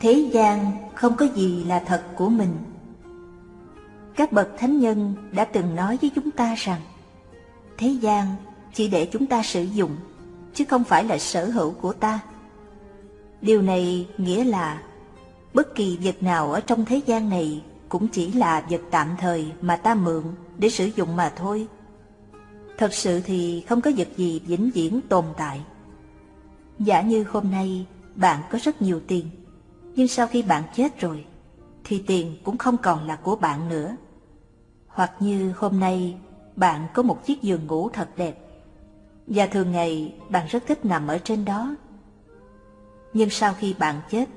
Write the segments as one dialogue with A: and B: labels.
A: thế gian không có gì là thật của mình. Các bậc thánh nhân đã từng nói với chúng ta rằng thế gian chỉ để chúng ta sử dụng, chứ không phải là sở hữu của ta. Điều này nghĩa là bất kỳ vật nào ở trong thế gian này cũng chỉ là vật tạm thời mà ta mượn để sử dụng mà thôi. Thật sự thì không có vật gì vĩnh viễn tồn tại. Giả như hôm nay bạn có rất nhiều tiền, nhưng sau khi bạn chết rồi, thì tiền cũng không còn là của bạn nữa. Hoặc như hôm nay bạn có một chiếc giường ngủ thật đẹp, và thường ngày bạn rất thích nằm ở trên đó. Nhưng sau khi bạn chết,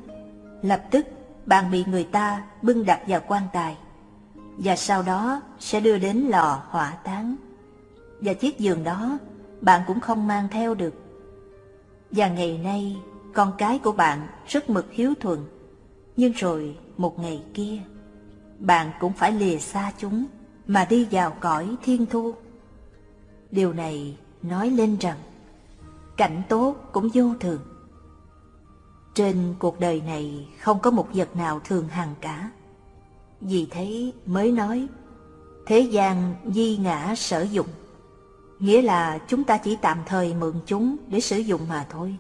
A: lập tức bạn bị người ta bưng đặt vào quan tài, và sau đó sẽ đưa đến lò hỏa táng. Và chiếc giường đó bạn cũng không mang theo được. Và ngày nay, con cái của bạn rất mực hiếu thuận, nhưng rồi một ngày kia, bạn cũng phải lìa xa chúng mà đi vào cõi thiên thu. Điều này nói lên rằng, cảnh tốt cũng vô thường. Trên cuộc đời này không có một vật nào thường hằng cả. Vì thế mới nói, thế gian di ngã sở dụng, nghĩa là chúng ta chỉ tạm thời mượn chúng để sử dụng mà thôi.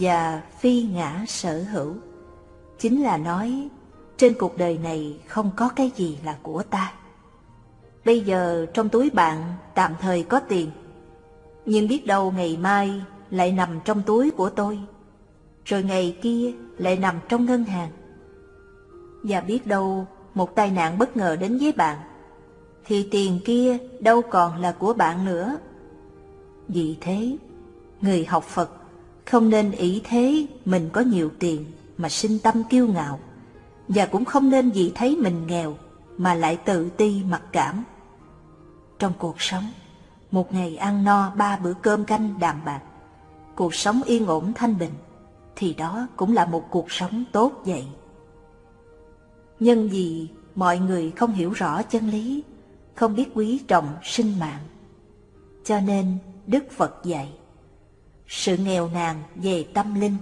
A: Và phi ngã sở hữu, chính là nói trên cuộc đời này không có cái gì là của ta. Bây giờ trong túi bạn tạm thời có tiền, nhưng biết đâu ngày mai lại nằm trong túi của tôi rồi ngày kia lại nằm trong ngân hàng. Và biết đâu một tai nạn bất ngờ đến với bạn, thì tiền kia đâu còn là của bạn nữa. Vì thế, người học Phật không nên ý thế mình có nhiều tiền mà sinh tâm kiêu ngạo, và cũng không nên vì thấy mình nghèo mà lại tự ti mặc cảm. Trong cuộc sống, một ngày ăn no ba bữa cơm canh đạm bạc, cuộc sống yên ổn thanh bình, thì đó cũng là một cuộc sống tốt vậy. Nhân vì mọi người không hiểu rõ chân lý, không biết quý trọng sinh mạng. Cho nên Đức Phật dạy, sự nghèo nàn về tâm linh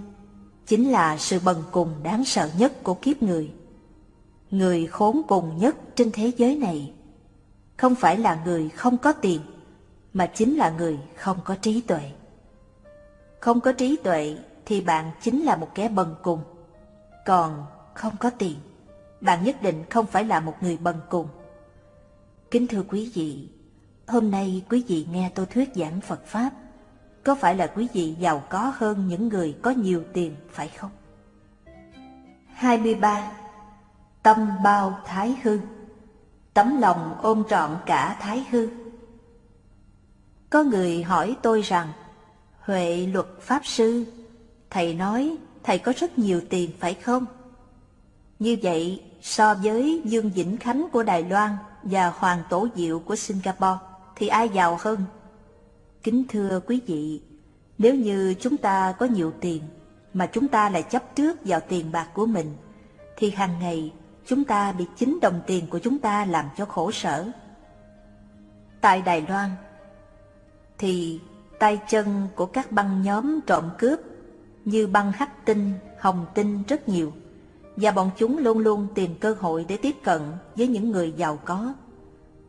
A: chính là sự bần cùng đáng sợ nhất của kiếp người. Người khốn cùng nhất trên thế giới này không phải là người không có tiền, mà chính là người không có trí tuệ. Không có trí tuệ thì bạn chính là một kẻ bần cùng. Còn không có tiền, bạn nhất định không phải là một người bần cùng. Kính thưa quý vị, hôm nay quý vị nghe tôi thuyết giảng Phật Pháp, có phải là quý vị giàu có hơn những người có nhiều tiền phải không? 23. Tâm bao thái hư Tấm lòng ôm trọn cả thái hư Có người hỏi tôi rằng Huệ luật Pháp Sư Thầy nói thầy có rất nhiều tiền phải không? Như vậy, so với Dương Vĩnh Khánh của Đài Loan và Hoàng Tổ Diệu của Singapore, thì ai giàu hơn? Kính thưa quý vị, nếu như chúng ta có nhiều tiền, mà chúng ta lại chấp trước vào tiền bạc của mình, thì hàng ngày chúng ta bị chính đồng tiền của chúng ta làm cho khổ sở. Tại Đài Loan, thì tay chân của các băng nhóm trộm cướp như băng hắc tinh, hồng tinh rất nhiều, và bọn chúng luôn luôn tìm cơ hội để tiếp cận với những người giàu có.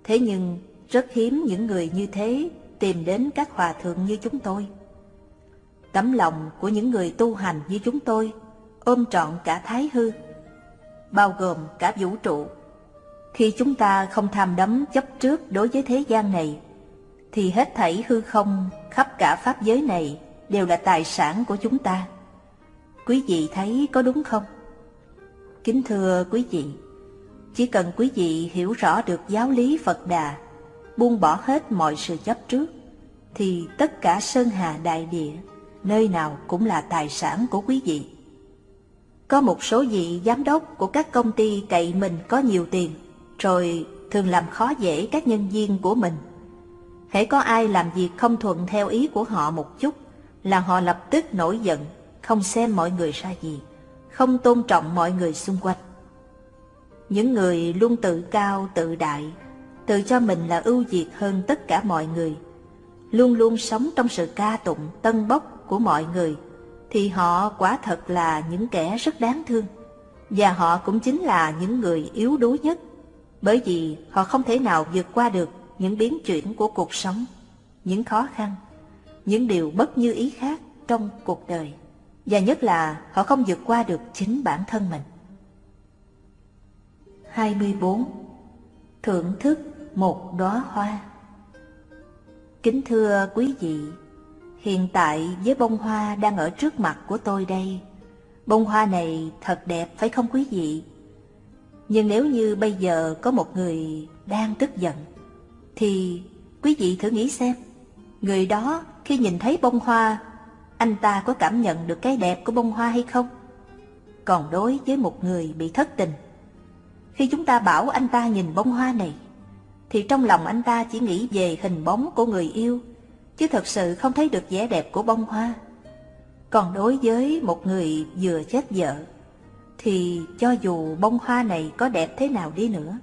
A: Thế nhưng rất hiếm những người như thế tìm đến các hòa thượng như chúng tôi. Tấm lòng của những người tu hành như chúng tôi ôm trọn cả thái hư, bao gồm cả vũ trụ. Khi chúng ta không tham đắm chấp trước đối với thế gian này, thì hết thảy hư không khắp cả pháp giới này đều là tài sản của chúng ta. Quý vị thấy có đúng không? Kính thưa quý vị, chỉ cần quý vị hiểu rõ được giáo lý Phật Đà, buông bỏ hết mọi sự chấp trước, thì tất cả sơn hà đại địa, nơi nào cũng là tài sản của quý vị. Có một số vị giám đốc của các công ty cậy mình có nhiều tiền, rồi thường làm khó dễ các nhân viên của mình. Hễ có ai làm việc không thuận theo ý của họ một chút, là họ lập tức nổi giận, không xem mọi người ra gì, không tôn trọng mọi người xung quanh. Những người luôn tự cao tự đại, tự cho mình là ưu việt hơn tất cả mọi người, luôn luôn sống trong sự ca tụng tân bốc của mọi người, thì họ quả thật là những kẻ rất đáng thương. Và họ cũng chính là những người yếu đuối nhất, bởi vì họ không thể nào vượt qua được những biến chuyển của cuộc sống, những khó khăn, những điều bất như ý khác trong cuộc đời. Và nhất là họ không vượt qua được chính bản thân mình. 24. Thưởng thức một đóa hoa Kính thưa quý vị, hiện tại với bông hoa đang ở trước mặt của tôi đây, bông hoa này thật đẹp phải không quý vị? Nhưng nếu như bây giờ có một người đang tức giận, thì quý vị thử nghĩ xem, người đó khi nhìn thấy bông hoa, anh ta có cảm nhận được cái đẹp của bông hoa hay không? Còn đối với một người bị thất tình, khi chúng ta bảo anh ta nhìn bông hoa này, thì trong lòng anh ta chỉ nghĩ về hình bóng của người yêu, chứ thật sự không thấy được vẻ đẹp của bông hoa. Còn đối với một người vừa chết vợ, thì cho dù bông hoa này có đẹp thế nào đi nữa,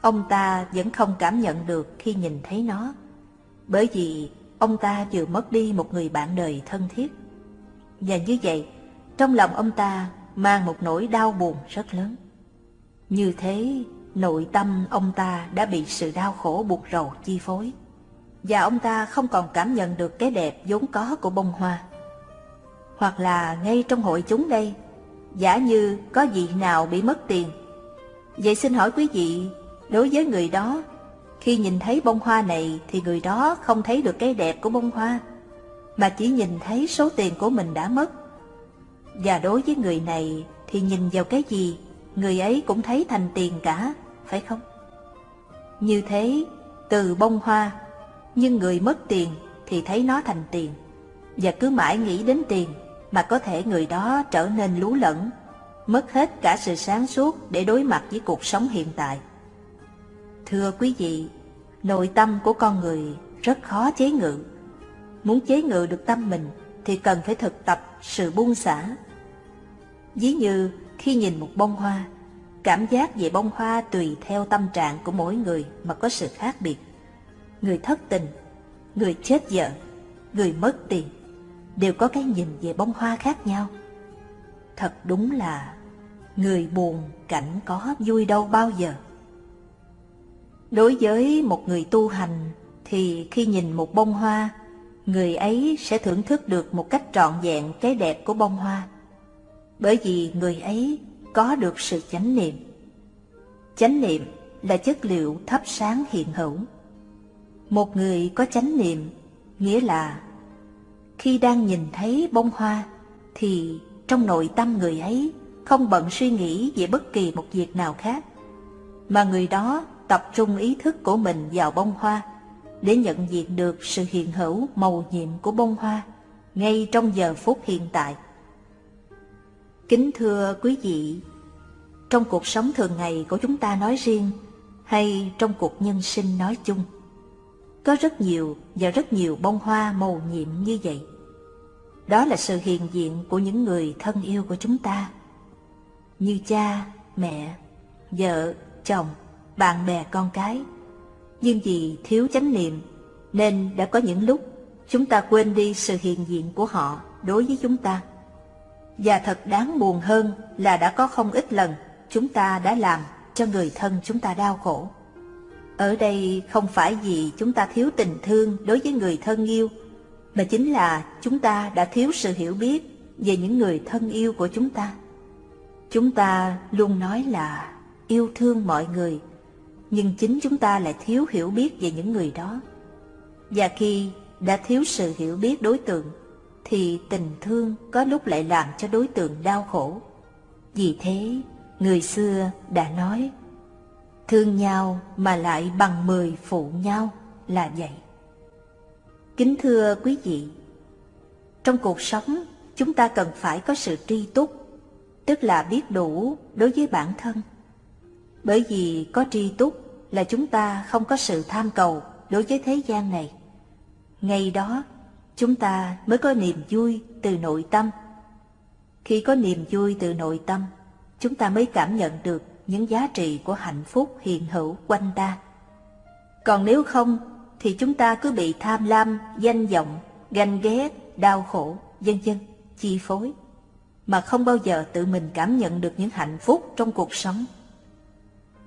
A: ông ta vẫn không cảm nhận được khi nhìn thấy nó, bởi vì ông ta vừa mất đi một người bạn đời thân thiết. Và như vậy, trong lòng ông ta mang một nỗi đau buồn rất lớn. Như thế, nội tâm ông ta đã bị sự đau khổ buộc rầu chi phối, và ông ta không còn cảm nhận được cái đẹp vốn có của bông hoa. Hoặc là ngay trong hội chúng đây, giả như có vị nào bị mất tiền. Vậy xin hỏi quý vị, đối với người đó, khi nhìn thấy bông hoa này thì người đó không thấy được cái đẹp của bông hoa, mà chỉ nhìn thấy số tiền của mình đã mất. Và đối với người này thì nhìn vào cái gì người ấy cũng thấy thành tiền cả, phải không? Như thế, từ bông hoa, nhưng người mất tiền thì thấy nó thành tiền, và cứ mãi nghĩ đến tiền mà có thể người đó trở nên lú lẫn, mất hết cả sự sáng suốt để đối mặt với cuộc sống hiện tại. Thưa quý vị, nội tâm của con người rất khó chế ngự. Muốn chế ngự được tâm mình thì cần phải thực tập sự buông xả. Ví như khi nhìn một bông hoa, cảm giác về bông hoa tùy theo tâm trạng của mỗi người mà có sự khác biệt. Người thất tình, người chết vợ, người mất tiền, đều có cái nhìn về bông hoa khác nhau. Thật đúng là người buồn cảnh có vui đâu bao giờ. Đối với một người tu hành thì khi nhìn một bông hoa, người ấy sẽ thưởng thức được một cách trọn vẹn cái đẹp của bông hoa bởi vì người ấy có được sự chánh niệm. Chánh niệm là chất liệu thắp sáng hiện hữu. Một người có chánh niệm nghĩa là khi đang nhìn thấy bông hoa thì trong nội tâm người ấy không bận suy nghĩ về bất kỳ một việc nào khác, mà người đó tập trung ý thức của mình vào bông hoa để nhận diện được sự hiện hữu màu nhiệm của bông hoa ngay trong giờ phút hiện tại. Kính thưa quý vị, trong cuộc sống thường ngày của chúng ta nói riêng hay trong cuộc nhân sinh nói chung, có rất nhiều và rất nhiều bông hoa màu nhiệm như vậy. Đó là sự hiện diện của những người thân yêu của chúng ta, như cha, mẹ, vợ, chồng, bạn bè con cái. Nhưng vì thiếu chánh niệm nên đã có những lúc chúng ta quên đi sự hiện diện của họ đối với chúng ta. Và thật đáng buồn hơn là đã có không ít lần chúng ta đã làm cho người thân chúng ta đau khổ. Ở đây không phải vì chúng ta thiếu tình thương đối với người thân yêu, mà chính là chúng ta đã thiếu sự hiểu biết về những người thân yêu của chúng ta. Chúng ta luôn nói là yêu thương mọi người, nhưng chính chúng ta lại thiếu hiểu biết về những người đó. Và khi đã thiếu sự hiểu biết đối tượng, thì tình thương có lúc lại làm cho đối tượng đau khổ. Vì thế, người xưa đã nói, thương nhau mà lại bằng mười phụ nhau là vậy. Kính thưa quý vị, trong cuộc sống chúng ta cần phải có sự tri túc, tức là biết đủ đối với bản thân. Bởi vì có tri túc là chúng ta không có sự tham cầu đối với thế gian này. Ngay đó chúng ta mới có niềm vui từ nội tâm. Khi có niềm vui từ nội tâm, chúng ta mới cảm nhận được những giá trị của hạnh phúc hiện hữu quanh ta. Còn nếu không, thì chúng ta cứ bị tham lam, danh vọng, ganh ghét, đau khổ, vân vân chi phối, mà không bao giờ tự mình cảm nhận được những hạnh phúc trong cuộc sống.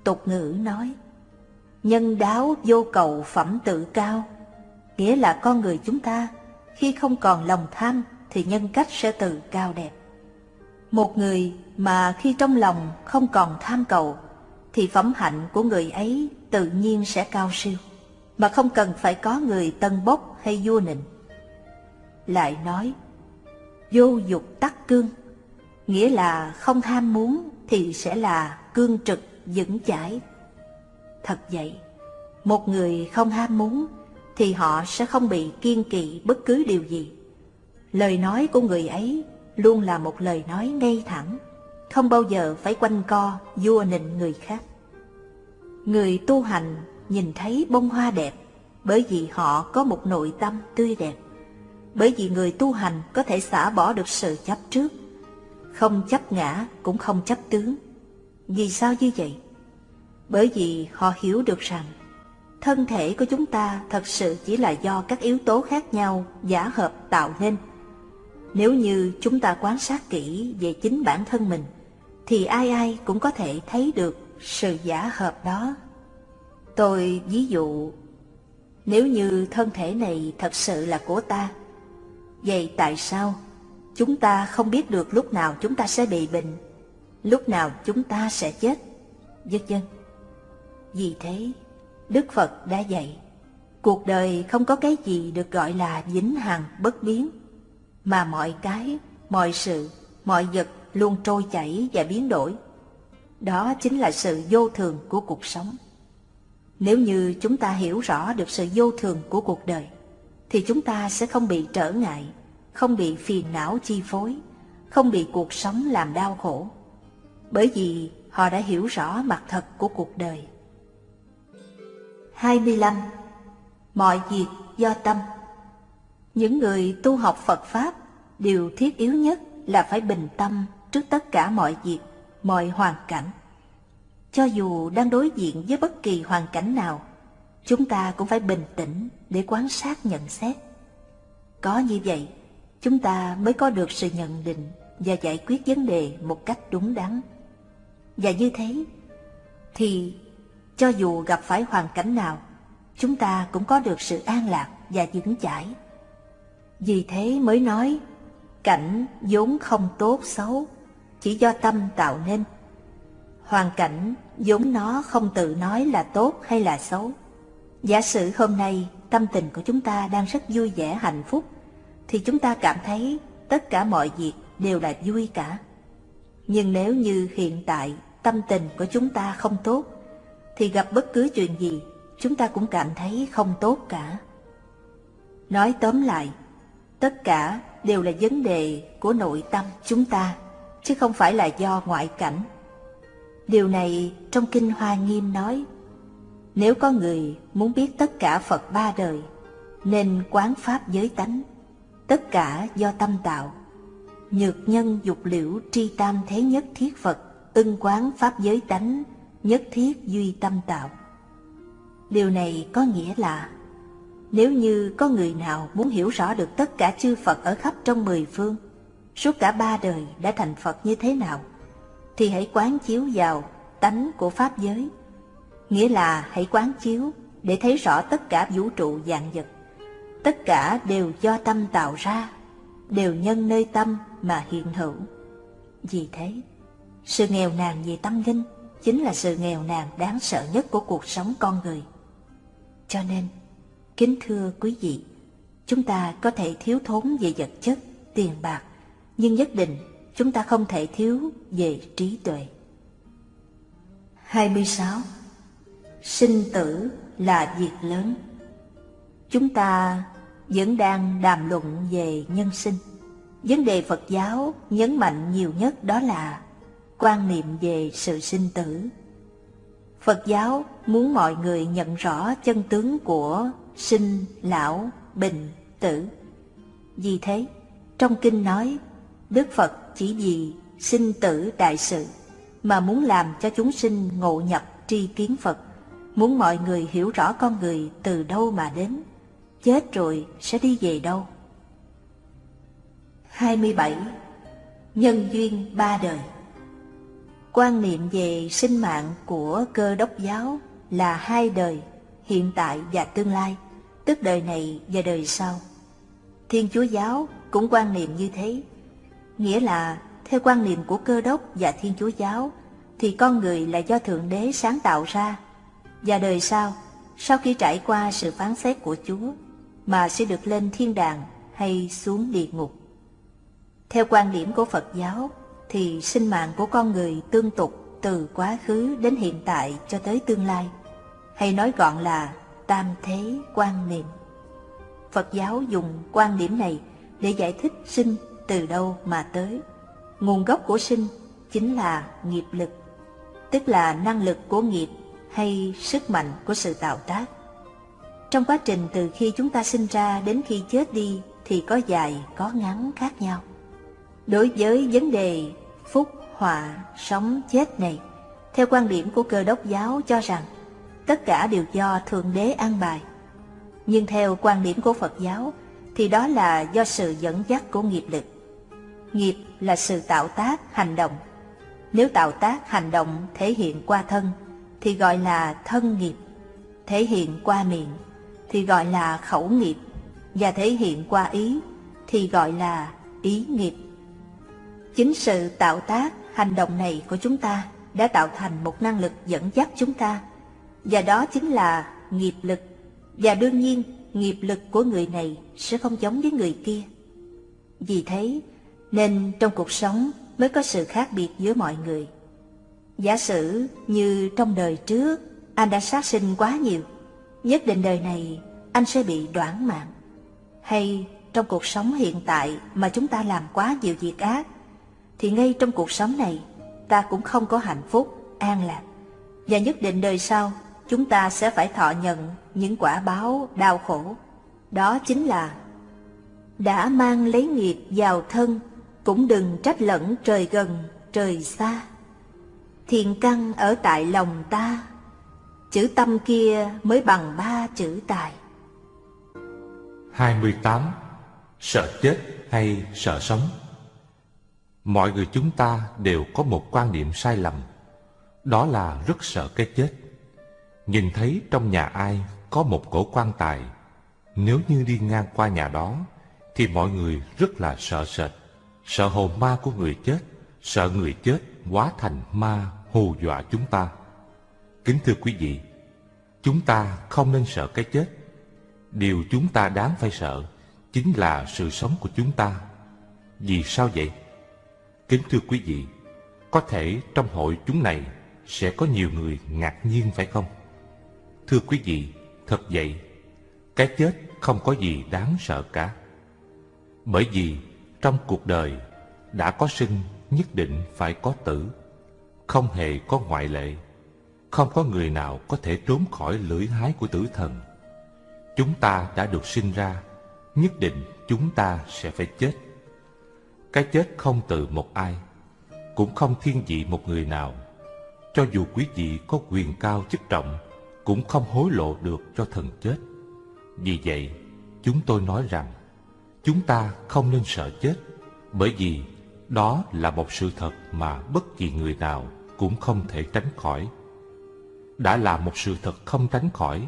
A: Tục ngữ nói, nhân đáo vô cầu phẩm tự cao, nghĩa là con người chúng ta khi không còn lòng tham thì nhân cách sẽ tự cao đẹp. Một người mà khi trong lòng không còn tham cầu thì phẩm hạnh của người ấy tự nhiên sẽ cao siêu, mà không cần phải có người tân bốc hay vua nịnh. Lại nói, vô dục tắc cương, nghĩa là không ham muốn thì sẽ là cương trực, vững chãi. Thật vậy, một người không ham muốn thì họ sẽ không bị kiên kỵ bất cứ điều gì. Lời nói của người ấy luôn là một lời nói ngay thẳng, không bao giờ phải quanh co vua nịnh người khác. Người tu hành nhìn thấy bông hoa đẹp bởi vì họ có một nội tâm tươi đẹp. Bởi vì người tu hành có thể xả bỏ được sự chấp trước, không chấp ngã cũng không chấp tướng. Vì sao như vậy? Bởi vì họ hiểu được rằng thân thể của chúng ta thật sự chỉ là do các yếu tố khác nhau giả hợp tạo nên. Nếu như chúng ta quan sát kỹ về chính bản thân mình, thì ai ai cũng có thể thấy được sự giả hợp đó. Tôi ví dụ, nếu như thân thể này thật sự là của ta, vậy tại sao chúng ta không biết được lúc nào chúng ta sẽ bị bệnh, lúc nào chúng ta sẽ chết, vân vân. Vì thế, Đức Phật đã dạy, cuộc đời không có cái gì được gọi là vĩnh hằng bất biến, mà mọi cái, mọi sự, mọi vật luôn trôi chảy và biến đổi. Đó chính là sự vô thường của cuộc sống. Nếu như chúng ta hiểu rõ được sự vô thường của cuộc đời, thì chúng ta sẽ không bị trở ngại, không bị phiền não chi phối, không bị cuộc sống làm đau khổ. Bởi vì họ đã hiểu rõ mặt thật của cuộc đời. 25. Mọi việc do tâm Những người tu học Phật Pháp điều thiết yếu nhất là phải bình tâm trước tất cả mọi việc, mọi hoàn cảnh. Cho dù đang đối diện với bất kỳ hoàn cảnh nào, chúng ta cũng phải bình tĩnh để quan sát nhận xét. Có như vậy, chúng ta mới có được sự nhận định và giải quyết vấn đề một cách đúng đắn. Và như thế, thì cho dù gặp phải hoàn cảnh nào, chúng ta cũng có được sự an lạc và vững chãi. Vì thế mới nói, cảnh vốn không tốt xấu, chỉ do tâm tạo nên. Hoàn cảnh vốn nó không tự nói là tốt hay là xấu. Giả sử hôm nay tâm tình của chúng ta đang rất vui vẻ hạnh phúc, thì chúng ta cảm thấy tất cả mọi việc đều là vui cả. Nhưng nếu như hiện tại tâm tình của chúng ta không tốt, thì gặp bất cứ chuyện gì chúng ta cũng cảm thấy không tốt cả. Nói tóm lại, tất cả đều là vấn đề của nội tâm chúng ta, chứ không phải là do ngoại cảnh. Điều này trong Kinh Hoa Nghiêm nói, nếu có người muốn biết tất cả Phật ba đời, nên quán Pháp giới tánh, tất cả do tâm tạo. Nhược nhân dục liễu tri tam thế nhất thiết Phật, ưng quán Pháp giới tánh, nhất thiết duy tâm tạo. Điều này có nghĩa là nếu như có người nào muốn hiểu rõ được tất cả chư Phật ở khắp trong mười phương, suốt cả ba đời đã thành Phật như thế nào, thì hãy quán chiếu vào tánh của Pháp giới. Nghĩa là hãy quán chiếu để thấy rõ tất cả vũ trụ dạng vật. Tất cả đều do tâm tạo ra, đều nhân nơi tâm mà hiện hữu. Vì thế, sự nghèo nàn về tâm linh chính là sự nghèo nàn đáng sợ nhất của cuộc sống con người. Cho nên, kính thưa quý vị, chúng ta có thể thiếu thốn về vật chất, tiền bạc, nhưng nhất định chúng ta không thể thiếu về trí tuệ. 26. Sinh tử là việc lớn. Chúng ta vẫn đang đàm luận về nhân sinh. Vấn đề Phật giáo nhấn mạnh nhiều nhất đó là quan niệm về sự sinh tử Phật giáo muốn mọi người nhận rõ chân tướng của sinh, lão, bình, tử. Vì thế, trong kinh nói, Đức Phật chỉ vì sinh tử đại sự mà muốn làm cho chúng sinh ngộ nhập tri kiến Phật, muốn mọi người hiểu rõ con người từ đâu mà đến, chết rồi sẽ đi về đâu. 27. Nhân duyên ba đời Quan niệm về sinh mạng của cơ đốc giáo là hai đời, hiện tại và tương lai, tức đời này và đời sau. Thiên Chúa giáo cũng quan niệm như thế, nghĩa là theo quan niệm của cơ đốc và Thiên Chúa giáo thì con người là do Thượng Đế sáng tạo ra, và đời sau, sau khi trải qua sự phán xét của Chúa, mà sẽ được lên thiên đàng hay xuống địa ngục. Theo quan điểm của Phật giáo, thì sinh mạng của con người tương tục từ quá khứ đến hiện tại cho tới tương lai, hay nói gọn là tam thế quan niệm. Phật giáo dùng quan điểm này để giải thích sinh từ đâu mà tới. Nguồn gốc của sinh chính là nghiệp lực, tức là năng lực của nghiệp hay sức mạnh của sự tạo tác. Trong quá trình từ khi chúng ta sinh ra đến khi chết đi thì có dài, có ngắn khác nhau. Đối với vấn đề phúc, họa, sống, chết này, theo quan điểm của cơ đốc giáo cho rằng tất cả đều do Thượng Đế an bài. Nhưng theo quan điểm của Phật giáo thì đó là do sự dẫn dắt của nghiệp lực. Nghiệp là sự tạo tác, hành động. Nếu tạo tác, hành động thể hiện qua thân thì gọi là thân nghiệp, thể hiện qua miệng thì gọi là khẩu nghiệp và thể hiện qua ý thì gọi là ý nghiệp. Chính sự tạo tác, hành động này của chúng ta đã tạo thành một năng lực dẫn dắt chúng ta, và đó chính là nghiệp lực. Và đương nhiên, nghiệp lực của người này sẽ không giống với người kia. Vì thế, nên trong cuộc sống mới có sự khác biệt giữa mọi người. Giả sử như trong đời trước, anh đã sát sinh quá nhiều, nhất định đời này anh sẽ bị đoản mạng. Hay trong cuộc sống hiện tại mà chúng ta làm quá nhiều việc ác, thì ngay trong cuộc sống này ta cũng không có hạnh phúc, an lạc. Và nhất định đời sau chúng ta sẽ phải thọ nhận những quả báo đau khổ. Đó chính là đã mang lấy nghiệp vào thân, cũng đừng trách lẫn trời gần, trời xa. Thiền căn ở tại lòng ta, chữ tâm kia mới bằng ba chữ tài.
B: 28. Sợ chết hay sợ sống? Mọi người chúng ta đều có một quan niệm sai lầm, đó là rất sợ cái chết. Nhìn thấy trong nhà ai có một cổ quan tài, nếu như đi ngang qua nhà đó, thì mọi người rất là sợ sệt, sợ hồn ma của người chết, sợ người chết hóa thành ma hù dọa chúng ta. Kính thưa quý vị, chúng ta không nên sợ cái chết. Điều chúng ta đáng phải sợ chính là sự sống của chúng ta. Vì sao vậy? Kính thưa quý vị, có thể trong hội chúng này sẽ có nhiều người ngạc nhiên phải không? Thưa quý vị, thật vậy, cái chết không có gì đáng sợ cả. Bởi vì trong cuộc đời đã có sinh nhất định phải có tử, không hề có ngoại lệ. Không có người nào có thể trốn khỏi lưỡi hái của tử thần. Chúng ta đã được sinh ra, nhất định chúng ta sẽ phải chết. Cái chết không từ một ai, cũng không thiên vị một người nào. Cho dù quý vị có quyền cao chức trọng, cũng không hối lộ được cho thần chết. Vì vậy, chúng tôi nói rằng, chúng ta không nên sợ chết, bởi vì đó là một sự thật mà bất kỳ người nào cũng không thể tránh khỏi. Đã là một sự thật không tránh khỏi,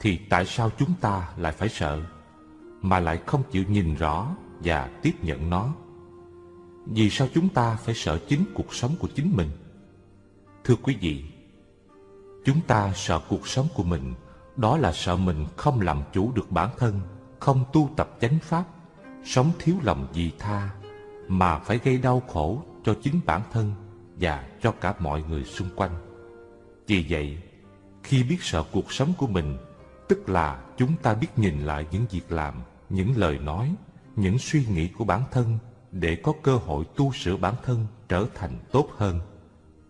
B: thì tại sao chúng ta lại phải sợ, mà lại không chịu nhìn rõ và tiếp nhận nó? Vì sao chúng ta phải sợ chính cuộc sống của chính mình? Thưa quý vị, chúng ta sợ cuộc sống của mình, đó là sợ mình không làm chủ được bản thân, không tu tập chánh pháp, sống thiếu lòng vị tha, mà phải gây đau khổ cho chính bản thân và cho cả mọi người xung quanh. Vì vậy, khi biết sợ cuộc sống của mình, tức là chúng ta biết nhìn lại những việc làm, những lời nói, những suy nghĩ của bản thân để có cơ hội tu sửa bản thân trở thành tốt hơn,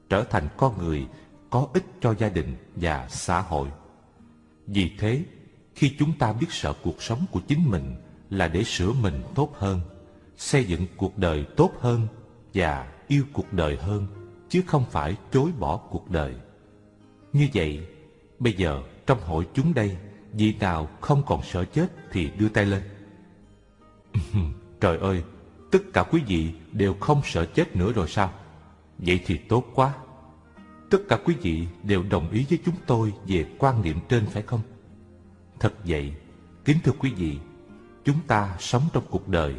B: trở thành con người có ích cho gia đình và xã hội. Vì thế, khi chúng ta biết sợ cuộc sống của chính mình là để sửa mình tốt hơn, xây dựng cuộc đời tốt hơn và yêu cuộc đời hơn, chứ không phải chối bỏ cuộc đời. Như vậy, bây giờ trong hội chúng đây, vị nào không còn sợ chết thì đưa tay lên. Trời ơi, Tất cả quý vị đều không sợ chết nữa rồi sao? Vậy thì tốt quá. Tất cả quý vị đều đồng ý với chúng tôi về quan niệm trên phải không? Thật vậy, kính thưa quý vị, chúng ta sống trong cuộc đời,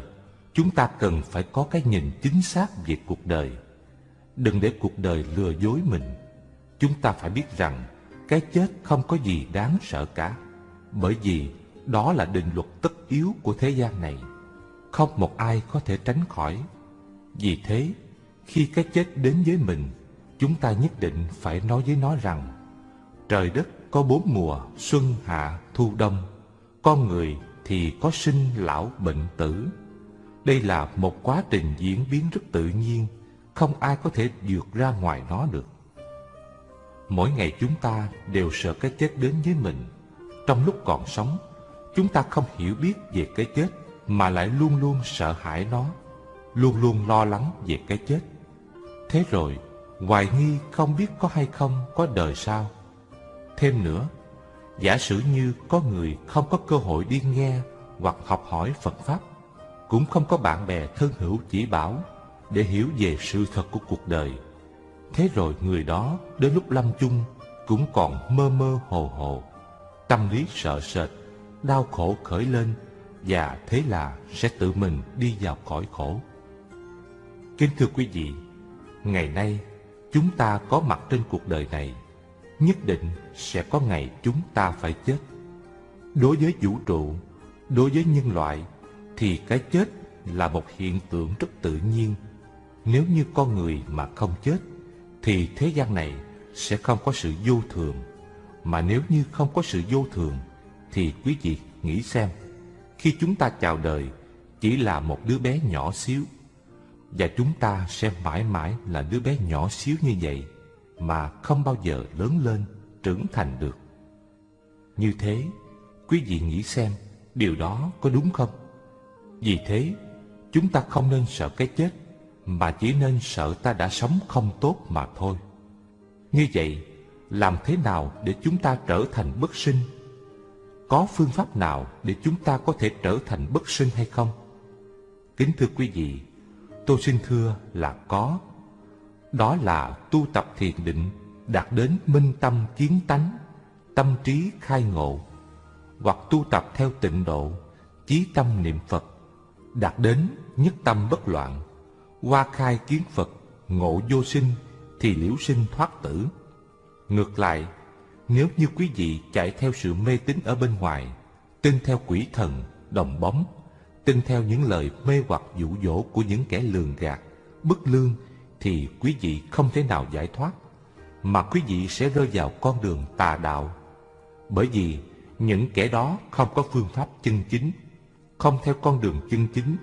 B: chúng ta cần phải có cái nhìn chính xác về cuộc đời. Đừng để cuộc đời lừa dối mình. Chúng ta phải biết rằng cái chết không có gì đáng sợ cả, bởi vì đó là định luật tất yếu của thế gian này. Không một ai có thể tránh khỏi. Vì thế, khi cái chết đến với mình, chúng ta nhất định phải nói với nó rằng trời đất có bốn mùa xuân hạ thu đông. Con người thì có sinh lão bệnh tử. Đây là một quá trình diễn biến rất tự nhiên không ai có thể vượt ra ngoài nó được. Mỗi ngày chúng ta đều sợ cái chết đến với mình. Trong lúc còn sống chúng ta không hiểu biết về cái chết mà lại luôn luôn sợ hãi nó, luôn luôn lo lắng về cái chết. Thế rồi, hoài nghi không biết có hay không có đời sau. Thêm nữa, giả sử như có người không có cơ hội đi nghe hoặc học hỏi phật pháp, cũng không có bạn bè thân hữu chỉ bảo để hiểu về sự thật của cuộc đời. Thế rồi người đó đến lúc lâm chung cũng còn mơ mơ hồ hồ, tâm lý sợ sệt, đau khổ khởi lên và thế là sẽ tự mình đi vào cõi khổ. Kính thưa quý vị, ngày nay chúng ta có mặt trên cuộc đời này, nhất định sẽ có ngày chúng ta phải chết. Đối với vũ trụ, đối với nhân loại, thì cái chết là một hiện tượng rất tự nhiên. Nếu như con người mà không chết, thì thế gian này sẽ không có sự vô thường. Mà nếu như không có sự vô thường, thì quý vị nghĩ xem khi chúng ta chào đời chỉ là một đứa bé nhỏ xíu và chúng ta sẽ mãi mãi là đứa bé nhỏ xíu như vậy mà không bao giờ lớn lên, trưởng thành được. Như thế, quý vị nghĩ xem điều đó có đúng không? Vì thế, chúng ta không nên sợ cái chết mà chỉ nên sợ ta đã sống không tốt mà thôi. Như vậy, làm thế nào để chúng ta trở thành bất sinh? Có phương pháp nào để chúng ta có thể trở thành bất sinh hay không? Kính thưa quý vị, tôi xin thưa là có. Đó là tu tập thiền định đạt đến minh tâm kiến tánh, tâm trí khai ngộ, hoặc tu tập theo tịnh độ, chí tâm niệm Phật, đạt đến nhất tâm bất loạn, qua khai kiến Phật, ngộ vô sinh thì liễu sinh thoát tử. Ngược lại, nếu như quý vị chạy theo sự mê tín ở bên ngoài, tin theo quỷ thần, đồng bóng, tin theo những lời mê hoặc dụ dỗ của những kẻ lường gạt, bất lương thì quý vị không thể nào giải thoát, mà quý vị sẽ rơi vào con đường tà đạo. Bởi vì những kẻ đó không có phương pháp chân chính, không theo con đường chân chính.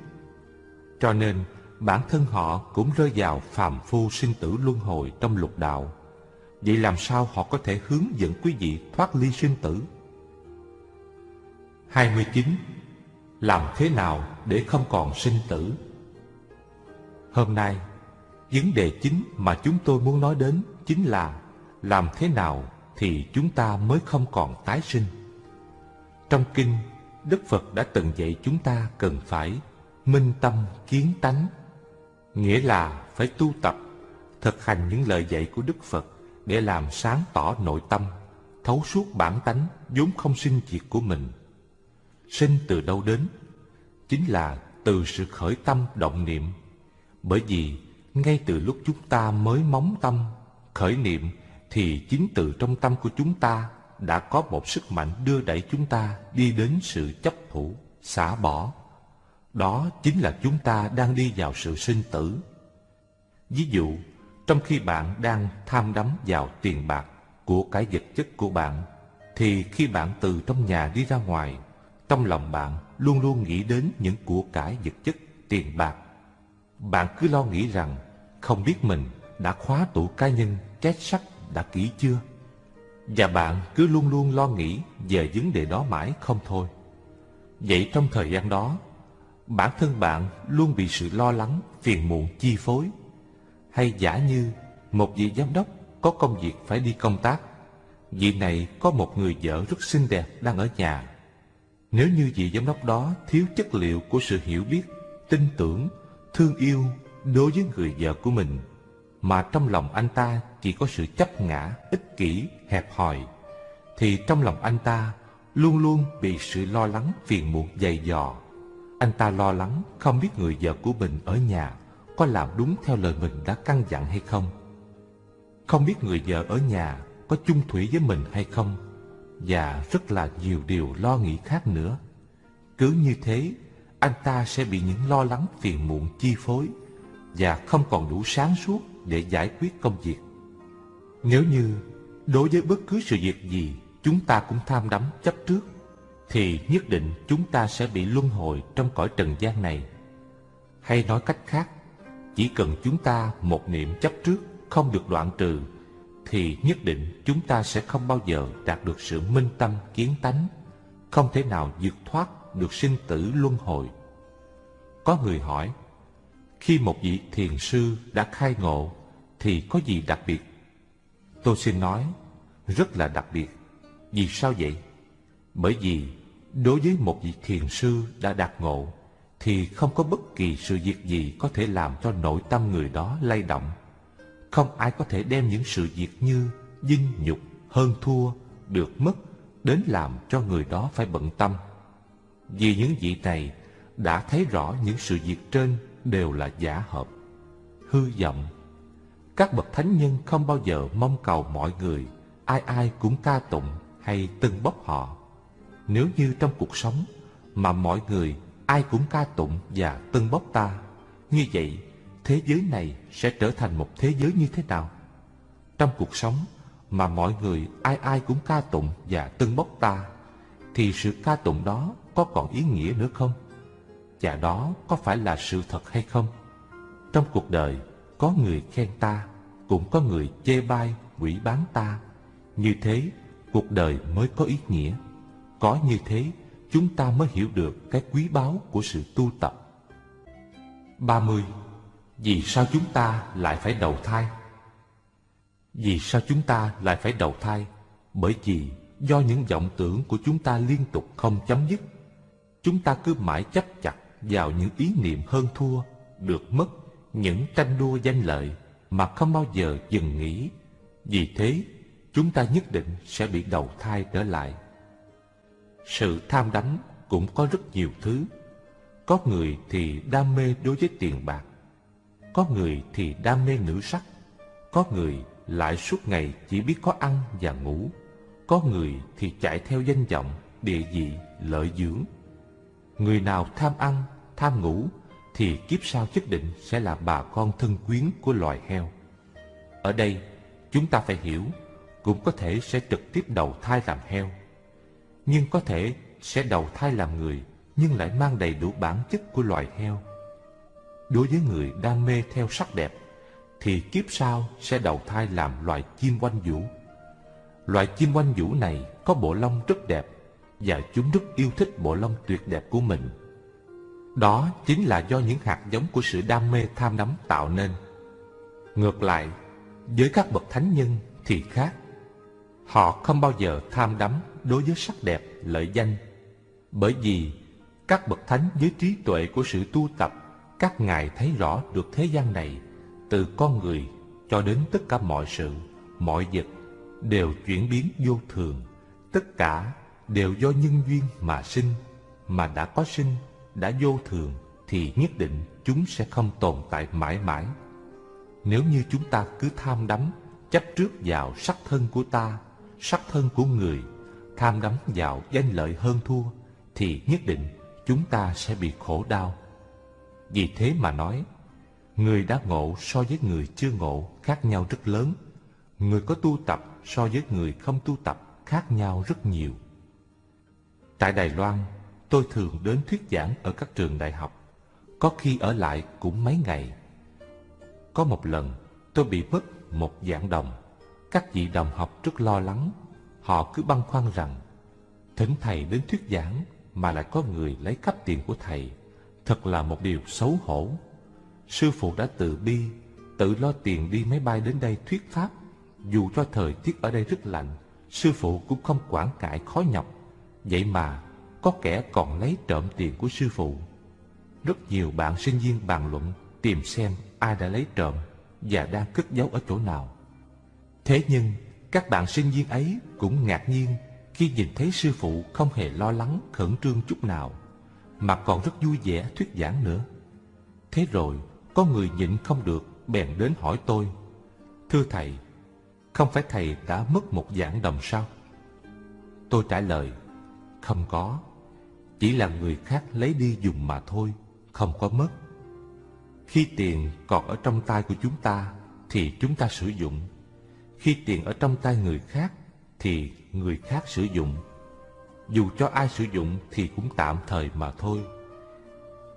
B: Cho nên bản thân họ cũng rơi vào phàm phu sinh tử luân hồi trong lục đạo. Vậy làm sao họ có thể hướng dẫn quý vị thoát ly sinh tử? 29 làm thế nào để không còn sinh tử? Hôm nay, vấn đề chính mà chúng tôi muốn nói đến chính là làm thế nào thì chúng ta mới không còn tái sinh? Trong kinh, đức phật đã từng dạy chúng ta cần phải minh tâm kiến tánh, nghĩa là phải tu tập, thực hành những lời dạy của đức phật để làm sáng tỏ nội tâm, thấu suốt bản tánh vốn không sinh diệt của mình. Sinh từ đâu đến? Chính là từ sự khởi tâm động niệm. Bởi vì ngay từ lúc chúng ta mới móng tâm, khởi niệm, thì chính từ trong tâm của chúng ta đã có một sức mạnh đưa đẩy chúng ta đi đến sự chấp thủ, xả bỏ. Đó chính là chúng ta đang đi vào sự sinh tử. Ví dụ trong khi bạn đang tham đắm vào tiền bạc của cái vật chất của bạn thì khi bạn từ trong nhà đi ra ngoài trong lòng bạn luôn luôn nghĩ đến những của cải vật chất, tiền bạc. Bạn cứ lo nghĩ rằng không biết mình đã khóa tủ cá nhân két sắt đã kỹ chưa? Và bạn cứ luôn luôn lo nghĩ về vấn đề đó mãi không thôi. Vậy trong thời gian đó, bản thân bạn luôn bị sự lo lắng, phiền muộn chi phối. Hay giả như một vị giám đốc có công việc phải đi công tác, vị này có một người vợ rất xinh đẹp đang ở nhà nếu như vị giám đốc đó thiếu chất liệu của sự hiểu biết, tin tưởng, thương yêu đối với người vợ của mình, mà trong lòng anh ta chỉ có sự chấp ngã, ích kỷ, hẹp hòi, thì trong lòng anh ta luôn luôn bị sự lo lắng phiền muộn dày dò. Anh ta lo lắng không biết người vợ của mình ở nhà có làm đúng theo lời mình đã căn dặn hay không. Không biết người vợ ở nhà có chung thủy với mình hay không, và rất là nhiều điều lo nghĩ khác nữa. Cứ như thế, anh ta sẽ bị những lo lắng phiền muộn chi phối và không còn đủ sáng suốt để giải quyết công việc. Nếu như đối với bất cứ sự việc gì chúng ta cũng tham đắm chấp trước, thì nhất định chúng ta sẽ bị luân hồi trong cõi trần gian này. Hay nói cách khác, chỉ cần chúng ta một niệm chấp trước không được đoạn trừ, thì nhất định chúng ta sẽ không bao giờ đạt được sự minh tâm kiến tánh, không thể nào vượt thoát được sinh tử luân hồi. Có người hỏi, khi một vị thiền sư đã khai ngộ thì có gì đặc biệt? Tôi xin nói, rất là đặc biệt. Vì sao vậy? Bởi vì đối với một vị thiền sư đã đạt ngộ thì không có bất kỳ sự việc gì có thể làm cho nội tâm người đó lay động. Không ai có thể đem những sự việc như dinh nhục, hơn thua, được mất đến làm cho người đó phải bận tâm. Vì những vị này đã thấy rõ những sự việc trên đều là giả hợp, hư vọng. Các bậc thánh nhân không bao giờ mong cầu mọi người ai ai cũng ca tụng hay tưng bốc họ. Nếu như trong cuộc sống mà mọi người ai cũng ca tụng và tưng bốc ta, như vậy thế giới này sẽ trở thành một thế giới như thế nào? Trong cuộc sống mà mọi người ai ai cũng ca tụng và tưng bốc ta, thì sự ca tụng đó có còn ý nghĩa nữa không? Và đó có phải là sự thật hay không? Trong cuộc đời, có người khen ta, cũng có người chê bai, quỷ bán ta. Như thế, cuộc đời mới có ý nghĩa. Có như thế, chúng ta mới hiểu được cái quý báu của sự tu tập. 30. Vì sao chúng ta lại phải đầu thai? Vì sao chúng ta lại phải đầu thai? Bởi vì do những vọng tưởng của chúng ta liên tục không chấm dứt. Chúng ta cứ mãi chấp chặt vào những ý niệm hơn thua, được mất, những tranh đua danh lợi mà không bao giờ dừng nghỉ. Vì thế, chúng ta nhất định sẽ bị đầu thai trở lại. Sự tham đắm cũng có rất nhiều thứ. Có người thì đam mê đối với tiền bạc, có người thì đam mê nữ sắc, có người lại suốt ngày chỉ biết có ăn và ngủ, có người thì chạy theo danh vọng, địa vị, lợi dưỡng. Người nào tham ăn, tham ngủ thì kiếp sau nhất định sẽ là bà con thân quyến của loài heo. Ở đây, chúng ta phải hiểu, cũng có thể sẽ trực tiếp đầu thai làm heo. Nhưng có thể sẽ đầu thai làm người, nhưng lại mang đầy đủ bản chất của loài heo. Đối với người đam mê theo sắc đẹp, thì kiếp sau sẽ đầu thai làm loài chim quanh vũ. Loài chim quanh vũ này có bộ lông rất đẹp, và chúng rất yêu thích bộ lông tuyệt đẹp của mình đó chính là do những hạt giống của sự đam mê tham đắm tạo nên. Ngược lại, với các bậc thánh nhân thì khác. Họ không bao giờ tham đắm đối với sắc đẹp, lợi danh. Bởi vì các bậc thánh với trí tuệ của sự tu tập, các ngài thấy rõ được thế gian này, từ con người cho đến tất cả mọi sự, mọi vật, đều chuyển biến vô thường. Tất cả đều do nhân duyên mà sinh, mà đã có sinh đã vô thường thì nhất định chúng sẽ không tồn tại mãi mãi. Nếu như chúng ta cứ tham đắm, chấp trước vào sắc thân của ta, sắc thân của người, tham đắm vào danh lợi hơn thua, thì nhất định chúng ta sẽ bị khổ đau. Vì thế mà nói, người đã ngộ so với người chưa ngộ khác nhau rất lớn. Người có tu tập so với người không tu tập khác nhau rất nhiều. Tại Đài Loan, tôi thường đến thuyết giảng ở các trường đại học, có khi ở lại cũng mấy ngày. Có một lần, tôi bị mất một giảng đồng. Các vị đồng học rất lo lắng, họ cứ băn khoăn rằng thỉnh thầy đến thuyết giảng mà lại có người lấy cắp tiền của thầy, thật là một điều xấu hổ. Sư phụ đã tự bi, tự lo tiền đi máy bay đến đây thuyết pháp, dù cho thời tiết ở đây rất lạnh, sư phụ cũng không quản ngại khó nhọc. Vậy mà có kẻ còn lấy trộm tiền của sư phụ. Rất nhiều bạn sinh viên bàn luận tìm xem ai đã lấy trộm và đang cất giấu ở chỗ nào. Thế nhưng, các bạn sinh viên ấy cũng ngạc nhiên khi nhìn thấy sư phụ không hề lo lắng khẩn trương chút nào, mà còn rất vui vẻ thuyết giảng nữa. Thế rồi, có người nhịn không được bèn đến hỏi tôi, Thưa thầy, không phải thầy đã mất một giảng đồng sao? Tôi trả lời, không có, chỉ là người khác lấy đi dùng mà thôi, không có mất. Khi tiền còn ở trong tay của chúng ta thì chúng ta sử dụng. Khi tiền ở trong tay người khác thì người khác sử dụng. Dù cho ai sử dụng thì cũng tạm thời mà thôi.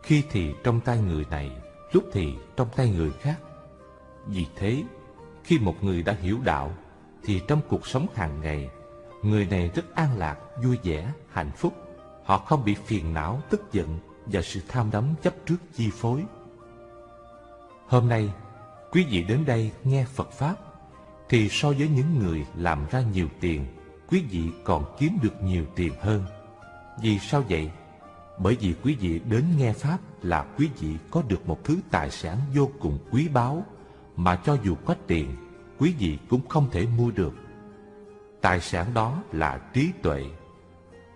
B: Khi thì trong tay người này, lúc thì trong tay người khác. Vì thế, khi một người đã hiểu đạo thì trong cuộc sống hàng ngày, người này rất an lạc, vui vẻ, hạnh phúc. Họ không bị phiền não, tức giận và sự tham đắm chấp trước chi phối. Hôm nay, quý vị đến đây nghe Phật Pháp, thì so với những người làm ra nhiều tiền, quý vị còn kiếm được nhiều tiền hơn. Vì sao vậy? Bởi vì quý vị đến nghe Pháp là quý vị có được một thứ tài sản vô cùng quý báu mà cho dù có tiền, quý vị cũng không thể mua được. Tài sản đó là trí tuệ.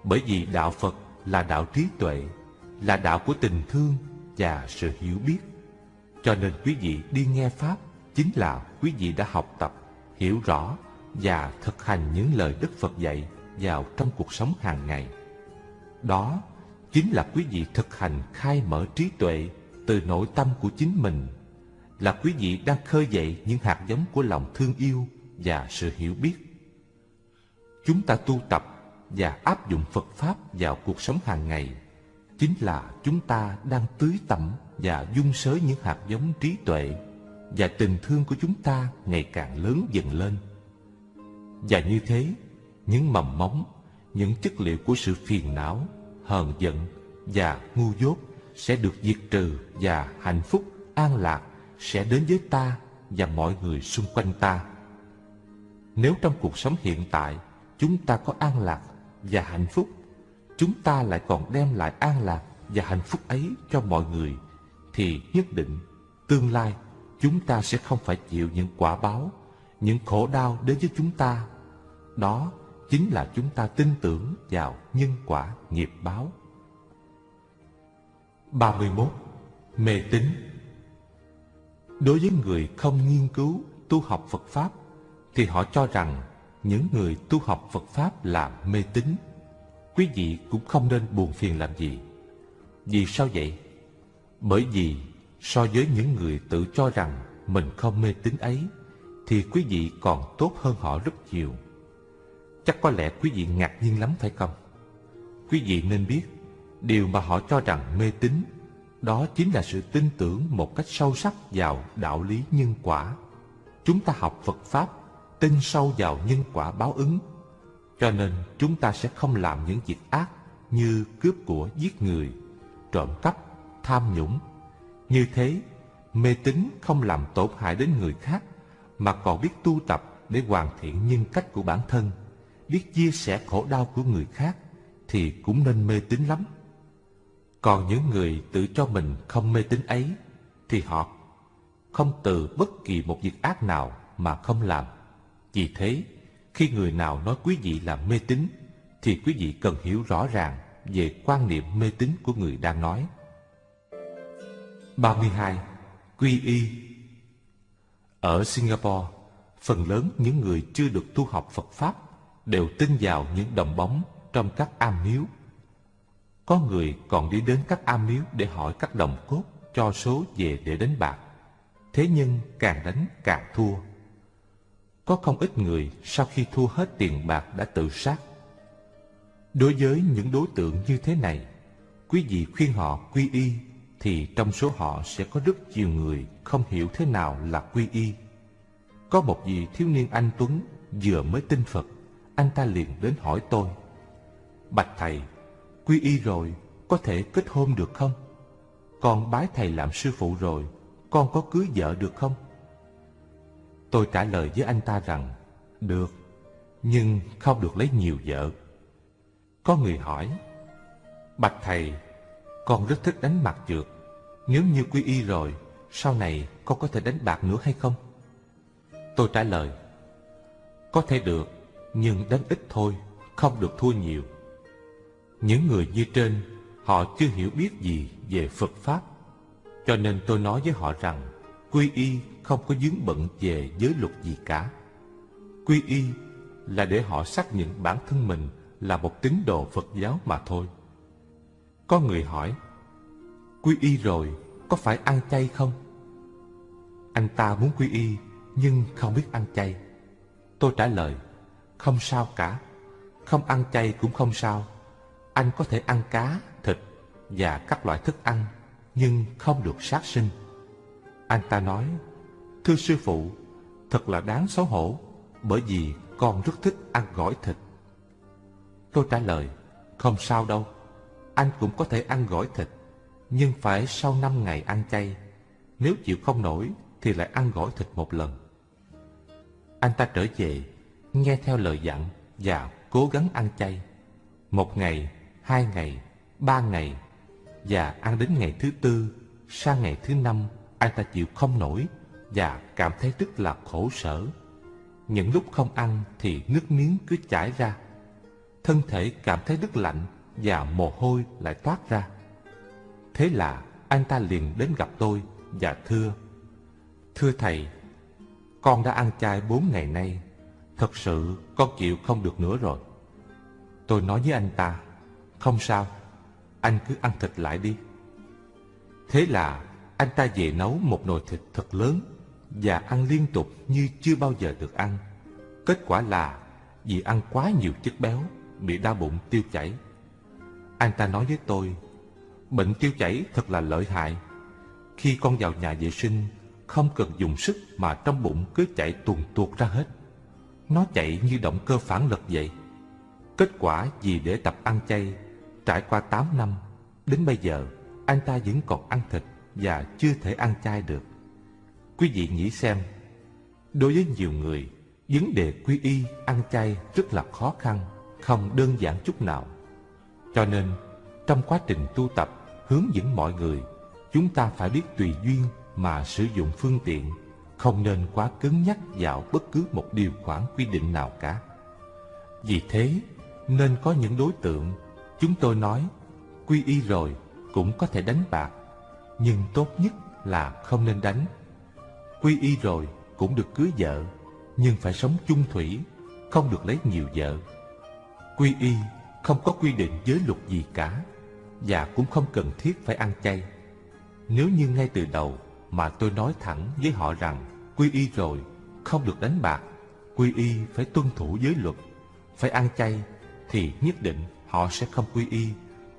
B: Bởi vì đạo Phật là đạo trí tuệ, là đạo của tình thương và sự hiểu biết. Cho nên quý vị đi nghe Pháp chính là quý vị đã học tập, hiểu rõ và thực hành những lời Đức Phật dạy vào trong cuộc sống hàng ngày. Đó chính là quý vị thực hành khai mở trí tuệ từ nội tâm của chính mình, là quý vị đang khơi dậy những hạt giống của lòng thương yêu và sự hiểu biết. Chúng ta tu tập và áp dụng Phật Pháp vào cuộc sống hàng ngày, chính là chúng ta đang tưới tẩm và dung sới những hạt giống trí tuệ và tình thương của chúng ta ngày càng lớn dần lên. Và như thế, những mầm móng, những chất liệu của sự phiền não, hờn giận và ngu dốt sẽ được diệt trừ và hạnh phúc, an lạc sẽ đến với ta và mọi người xung quanh ta. Nếu trong cuộc sống hiện tại chúng ta có an lạc và hạnh phúc, chúng ta lại còn đem lại an lạc và hạnh phúc ấy cho mọi người thì nhất định tương lai chúng ta sẽ không phải chịu những quả báo, những khổ đau đến với chúng ta. Đó chính là chúng ta tin tưởng vào nhân quả nghiệp báo. 31. Mê tín Đối với người không nghiên cứu tu học Phật Pháp thì họ cho rằng những người tu học Phật Pháp là mê tín. Quý vị cũng không nên buồn phiền làm gì. Vì sao vậy? Bởi vì so với những người tự cho rằng mình không mê tín ấy thì quý vị còn tốt hơn họ rất nhiều. Chắc có lẽ quý vị ngạc nhiên lắm phải không? Quý vị nên biết điều mà họ cho rằng mê tín đó chính là sự tin tưởng một cách sâu sắc vào đạo lý nhân quả. Chúng ta học Phật Pháp tin sâu vào nhân quả báo ứng, cho nên chúng ta sẽ không làm những việc ác như cướp của giết người, trộm cắp, tham nhũng. Như thế, mê tín không làm tổn hại đến người khác, mà còn biết tu tập để hoàn thiện nhân cách của bản thân, biết chia sẻ khổ đau của người khác, thì cũng nên mê tín lắm. Còn những người tự cho mình không mê tín ấy, thì họ không từ bất kỳ một việc ác nào mà không làm. Vì thế, khi người nào nói quý vị là mê tín, thì quý vị cần hiểu rõ ràng về quan niệm mê tín của người đang nói. 32. Quy y Ở Singapore, phần lớn những người chưa được tu học Phật Pháp đều tin vào những đồng bóng trong các am miếu. Có người còn đi đến các am miếu để hỏi các đồng cốt cho số về để đánh bạc. Thế nhưng càng đánh càng thua. Có không ít người sau khi thua hết tiền bạc đã tự sát. Đối với những đối tượng như thế này, quý vị khuyên họ quy y thì trong số họ sẽ có rất nhiều người không hiểu thế nào là quy y. Có một vị thiếu niên anh Tuấn vừa mới tin Phật, anh ta liền đến hỏi tôi. Bạch thầy, quy y rồi, có thể kết hôn được không? Con bái thầy làm sư phụ rồi, con có cưới vợ được không? Tôi trả lời với anh ta rằng, được, nhưng không được lấy nhiều vợ. Có người hỏi, Bạch thầy, con rất thích đánh mặt trượt. Nếu như quy y rồi, sau này con có thể đánh bạc nữa hay không? Tôi trả lời, có thể được, nhưng đánh ít thôi, không được thua nhiều. Những người như trên, họ chưa hiểu biết gì về Phật Pháp, cho nên tôi nói với họ rằng quy y không có dướng bận về giới luật gì cả. Quy y là để họ xác nhận bản thân mình là một tín đồ Phật giáo mà thôi. Có người hỏi, quy y rồi có phải ăn chay không? Anh ta muốn quy y nhưng không biết ăn chay. Tôi trả lời, không sao cả, không ăn chay cũng không sao. Anh có thể ăn cá, thịt và các loại thức ăn, nhưng không được sát sinh. Anh ta nói, thưa sư phụ, thật là đáng xấu hổ, bởi vì con rất thích ăn gỏi thịt. Tôi trả lời, không sao đâu, anh cũng có thể ăn gỏi thịt, nhưng phải sau năm ngày ăn chay. Nếu chịu không nổi thì lại ăn gỏi thịt một lần. Anh ta trở về, nghe theo lời dặn và cố gắng ăn chay. Một ngày, hai ngày, ba ngày và ăn đến ngày thứ tư, sang ngày thứ năm anh ta chịu không nổi và cảm thấy rất là khổ sở. Những lúc không ăn thì nước miếng cứ chảy ra. Thân thể cảm thấy rất lạnh và mồ hôi lại toát ra. Thế là anh ta liền đến gặp tôi và thưa Thưa thầy, con đã ăn chay bốn ngày nay, thật sự con chịu không được nữa rồi. Tôi nói với anh ta, không sao, anh cứ ăn thịt lại đi. Thế là anh ta về nấu một nồi thịt thật lớn và ăn liên tục như chưa bao giờ được ăn. Kết quả là vì ăn quá nhiều chất béo, bị đau bụng tiêu chảy. Anh ta nói với tôi, bệnh tiêu chảy thật là lợi hại. Khi con vào nhà vệ sinh, không cần dùng sức mà trong bụng cứ chạy tuồn tuột ra hết. Nó chạy như động cơ phản lực vậy. Kết quả vì để tập ăn chay, trải qua 8 năm, đến bây giờ anh ta vẫn còn ăn thịt và chưa thể ăn chay được. Quý vị nghĩ xem, đối với nhiều người, vấn đề quy y ăn chay rất là khó khăn, không đơn giản chút nào. Cho nên, trong quá trình tu tập, hướng dẫn mọi người, chúng ta phải biết tùy duyên mà sử dụng phương tiện, không nên quá cứng nhắc vào bất cứ một điều khoản quy định nào cả. Vì thế, nên có những đối tượng, chúng tôi nói, quy y rồi cũng có thể đánh bạc, nhưng tốt nhất là không nên đánh. Quy y rồi cũng được cưới vợ, nhưng phải sống chung thủy, không được lấy nhiều vợ. Quy y không có quy định giới luật gì cả, và cũng không cần thiết phải ăn chay. Nếu như ngay từ đầu mà tôi nói thẳng với họ rằng quy y rồi, không được đánh bạc, quy y phải tuân thủ giới luật, phải ăn chay, thì nhất định họ sẽ không quy y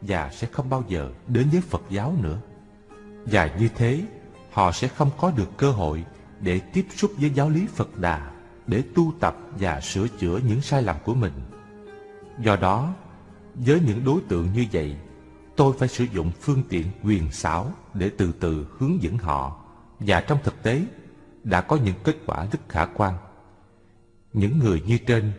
B: và sẽ không bao giờ đến với Phật giáo nữa. Và như thế, họ sẽ không có được cơ hội để tiếp xúc với giáo lý Phật Đà, để tu tập và sửa chữa những sai lầm của mình. Do đó, với những đối tượng như vậy, tôi phải sử dụng phương tiện quyền xảo để từ từ hướng dẫn họ và trong thực tế đã có những kết quả rất khả quan. Những người như trên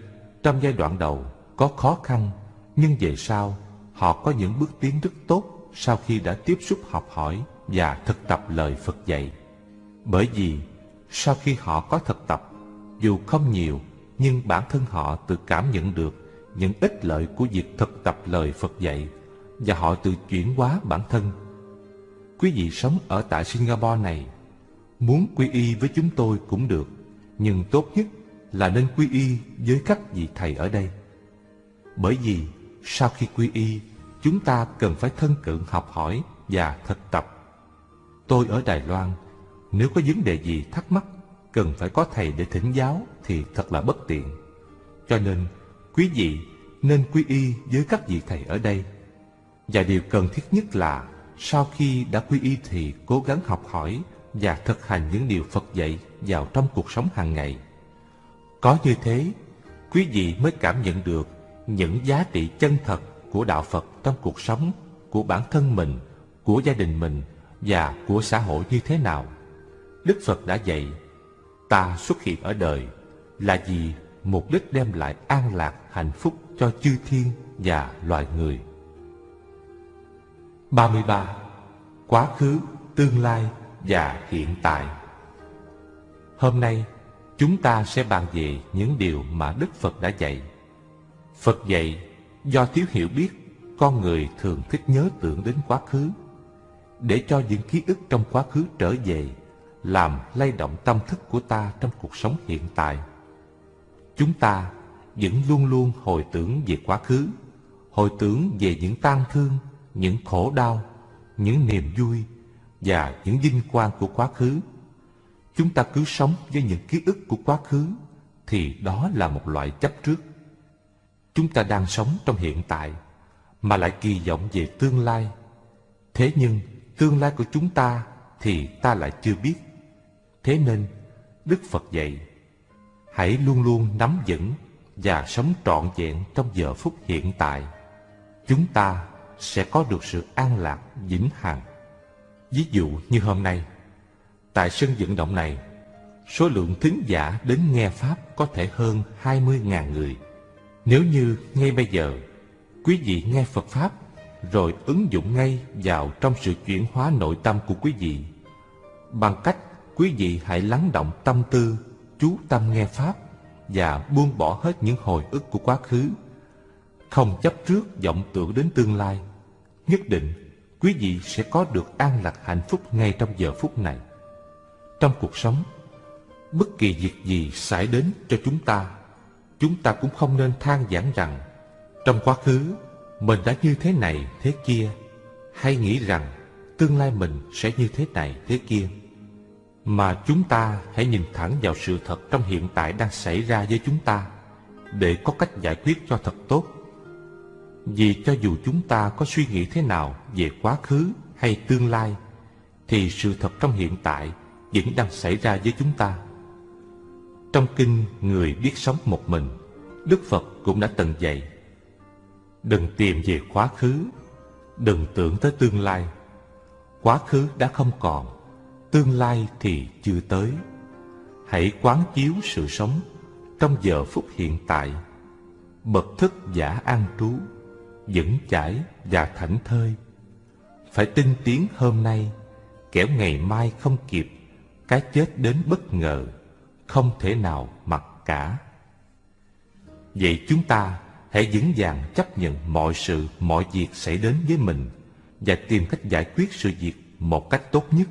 B: trong giai đoạn đầu có khó khăn nhưng về sau họ có những bước tiến rất tốt sau khi đã tiếp xúc học hỏi và thực tập lời Phật dạy. Bởi vì sau khi họ có thực tập, dù không nhiều nhưng bản thân họ tự cảm nhận được những ích lợi của việc thực tập lời Phật dạy, và họ tự chuyển hóa bản thân. Quý vị sống ở tại Singapore này, Muốn quy y với chúng tôi cũng được, Nhưng tốt nhất là nên quy y với các vị thầy ở đây. Bởi vì sau khi quy y, Chúng ta cần phải thân cận học hỏi và thực tập. Tôi ở Đài Loan, Nếu có vấn đề gì thắc mắc, Cần phải có thầy để thỉnh giáo Thì thật là bất tiện. Cho nên quý vị nên quy y với các vị thầy ở đây Và điều cần thiết nhất là Sau khi đã quy y thì cố gắng học hỏi và thực hành những điều Phật dạy vào trong cuộc sống hàng ngày. Có như thế, quý vị mới cảm nhận được những giá trị chân thật của đạo Phật trong cuộc sống của bản thân mình, của gia đình mình và của xã hội như thế nào. Đức Phật đã dạy, ta xuất hiện ở đời là vì mục đích đem lại an lạc hạnh phúc cho chư thiên và loài người. 33. Quá khứ, tương lai và hiện tại. Hôm nay, chúng ta sẽ bàn về những điều mà Đức Phật đã dạy. Phật dạy do thiếu hiểu biết, con người thường thích nhớ tưởng đến quá khứ, để cho những ký ức trong quá khứ trở về, làm lay động tâm thức của ta trong cuộc sống hiện tại. Chúng ta vẫn luôn luôn hồi tưởng về quá khứ, hồi tưởng về những tang thương, những khổ đau, những niềm vui và những vinh quang của quá khứ. Chúng ta cứ sống với những ký ức của quá khứ thì đó là một loại chấp trước. Chúng ta đang sống trong hiện tại mà lại kỳ vọng về tương lai. Thế nhưng tương lai của chúng ta thì ta lại chưa biết. Thế nên Đức Phật dạy hãy luôn luôn nắm vững và sống trọn vẹn trong giờ phút hiện tại. Chúng ta sẽ có được sự an lạc vĩnh hằng. Ví dụ như hôm nay, tại sân vận động này, số lượng thính giả đến nghe Pháp có thể hơn 20.000 người. Nếu như ngay bây giờ, quý vị nghe Phật Pháp rồi ứng dụng ngay vào trong sự chuyển hóa nội tâm của quý vị bằng cách quý vị hãy lắng động tâm tư, chú tâm nghe Pháp và buông bỏ hết những hồi ức của quá khứ, không chấp trước vọng tưởng đến tương lai. Nhất định, quý vị sẽ có được an lạc hạnh phúc ngay trong giờ phút này. Trong cuộc sống, bất kỳ việc gì xảy đến cho chúng ta, chúng ta cũng không nên than vãn rằng trong quá khứ mình đã như thế này thế kia, hay nghĩ rằng tương lai mình sẽ như thế này thế kia mà chúng ta hãy nhìn thẳng vào sự thật trong hiện tại đang xảy ra với chúng ta để có cách giải quyết cho thật tốt. Vì cho dù chúng ta có suy nghĩ thế nào về quá khứ hay tương lai, thì sự thật trong hiện tại vẫn đang xảy ra với chúng ta. Trong kinh Người biết sống một mình, Đức Phật cũng đã từng dạy Đừng tìm về quá khứ, đừng tưởng tới tương lai. Quá khứ đã không còn, tương lai thì chưa tới. Hãy quán chiếu sự sống trong giờ phút hiện tại. Bậc thức giả an trú, vững chãi và thảnh thơi. Phải tinh tiến hôm nay, kẻo ngày mai không kịp, cái chết đến bất ngờ, không thể nào mặc cả. Vậy chúng ta hãy vững vàng chấp nhận mọi sự, mọi việc xảy đến với mình và tìm cách giải quyết sự việc một cách tốt nhất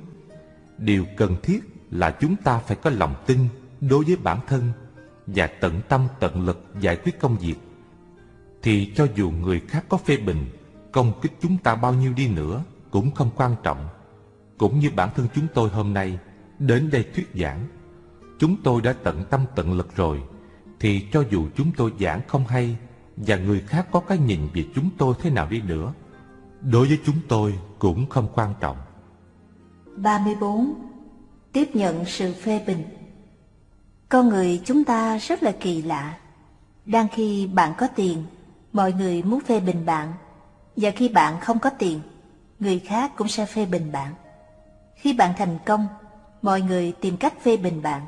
B: điều cần thiết là chúng ta phải có lòng tin đối với bản thân và tận tâm, tận lực giải quyết công việc. Thì cho dù người khác có phê bình, công kích chúng ta bao nhiêu đi nữa cũng không quan trọng. Cũng như bản thân chúng tôi hôm nay, đến đây thuyết giảng, chúng tôi đã tận tâm, tận lực rồi. Thì cho dù chúng tôi giảng không hay và người khác có cái nhìn về chúng tôi thế nào đi nữa, đối với chúng tôi cũng không quan trọng.
A: 34. Tiếp nhận sự phê bình Con người chúng ta rất là kỳ lạ. Đang khi bạn có tiền, mọi người muốn phê bình bạn. Và khi bạn không có tiền, người khác cũng sẽ phê bình bạn. Khi bạn thành công, mọi người tìm cách phê bình bạn.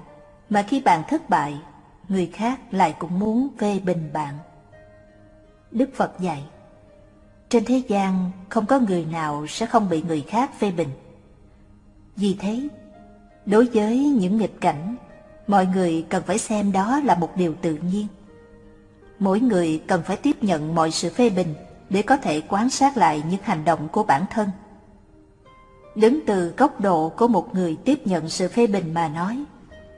A: Mà khi bạn thất bại, người khác lại cũng muốn phê bình bạn. Đức Phật dạy, trên thế gian không có người nào sẽ không bị người khác phê bình. Vì thế, đối với những nghịch cảnh, mọi người cần phải xem đó là một điều tự nhiên. Mỗi người cần phải tiếp nhận mọi sự phê bình để có thể quan sát lại những hành động của bản thân. Đứng từ góc độ của một người tiếp nhận sự phê bình mà nói,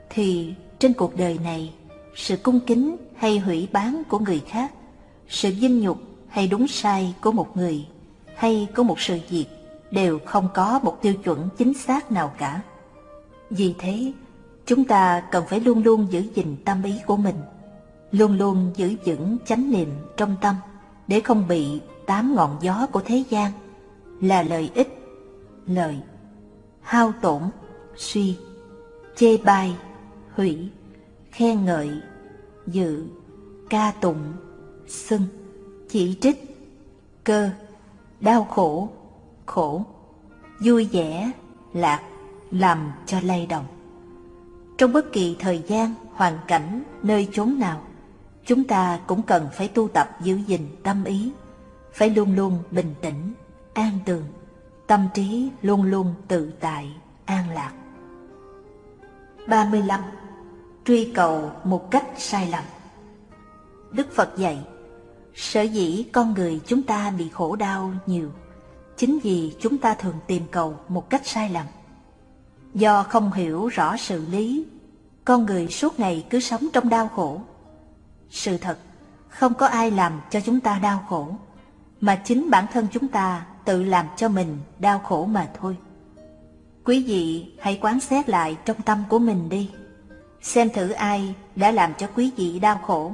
A: thì trên cuộc đời này, sự cung kính hay hủy bán của người khác, sự dinh nhục hay đúng sai của một người, hay của một sự việc đều không có một tiêu chuẩn chính xác nào cả. Vì thế, chúng ta cần phải luôn luôn giữ gìn tâm ý của mình, luôn luôn giữ vững chánh niệm trong tâm để không bị tám ngọn gió của thế gian là lợi ích, lợi, hao tổn, suy, chê bai, hủy, khen ngợi, dự, ca tụng, xưng, chỉ trích, cơ, đau khổ, khổ, vui vẻ, lạc, làm cho lay động. Trong bất kỳ thời gian, hoàn cảnh, nơi chốn nào, chúng ta cũng cần phải tu tập giữ gìn tâm ý, phải luôn luôn bình tĩnh, an tường, tâm trí luôn luôn tự tại, an lạc. 35. Truy cầu một cách sai lầm Đức Phật dạy, sở dĩ con người chúng ta bị khổ đau nhiều, chính vì chúng ta thường tìm cầu một cách sai lầm. Do không hiểu rõ sự lý, con người suốt ngày cứ sống trong đau khổ. Sự thật, không có ai làm cho chúng ta đau khổ, mà chính bản thân chúng ta tự làm cho mình đau khổ mà thôi. Quý vị hãy quán xét lại trong tâm của mình đi, xem thử ai đã làm cho quý vị đau khổ.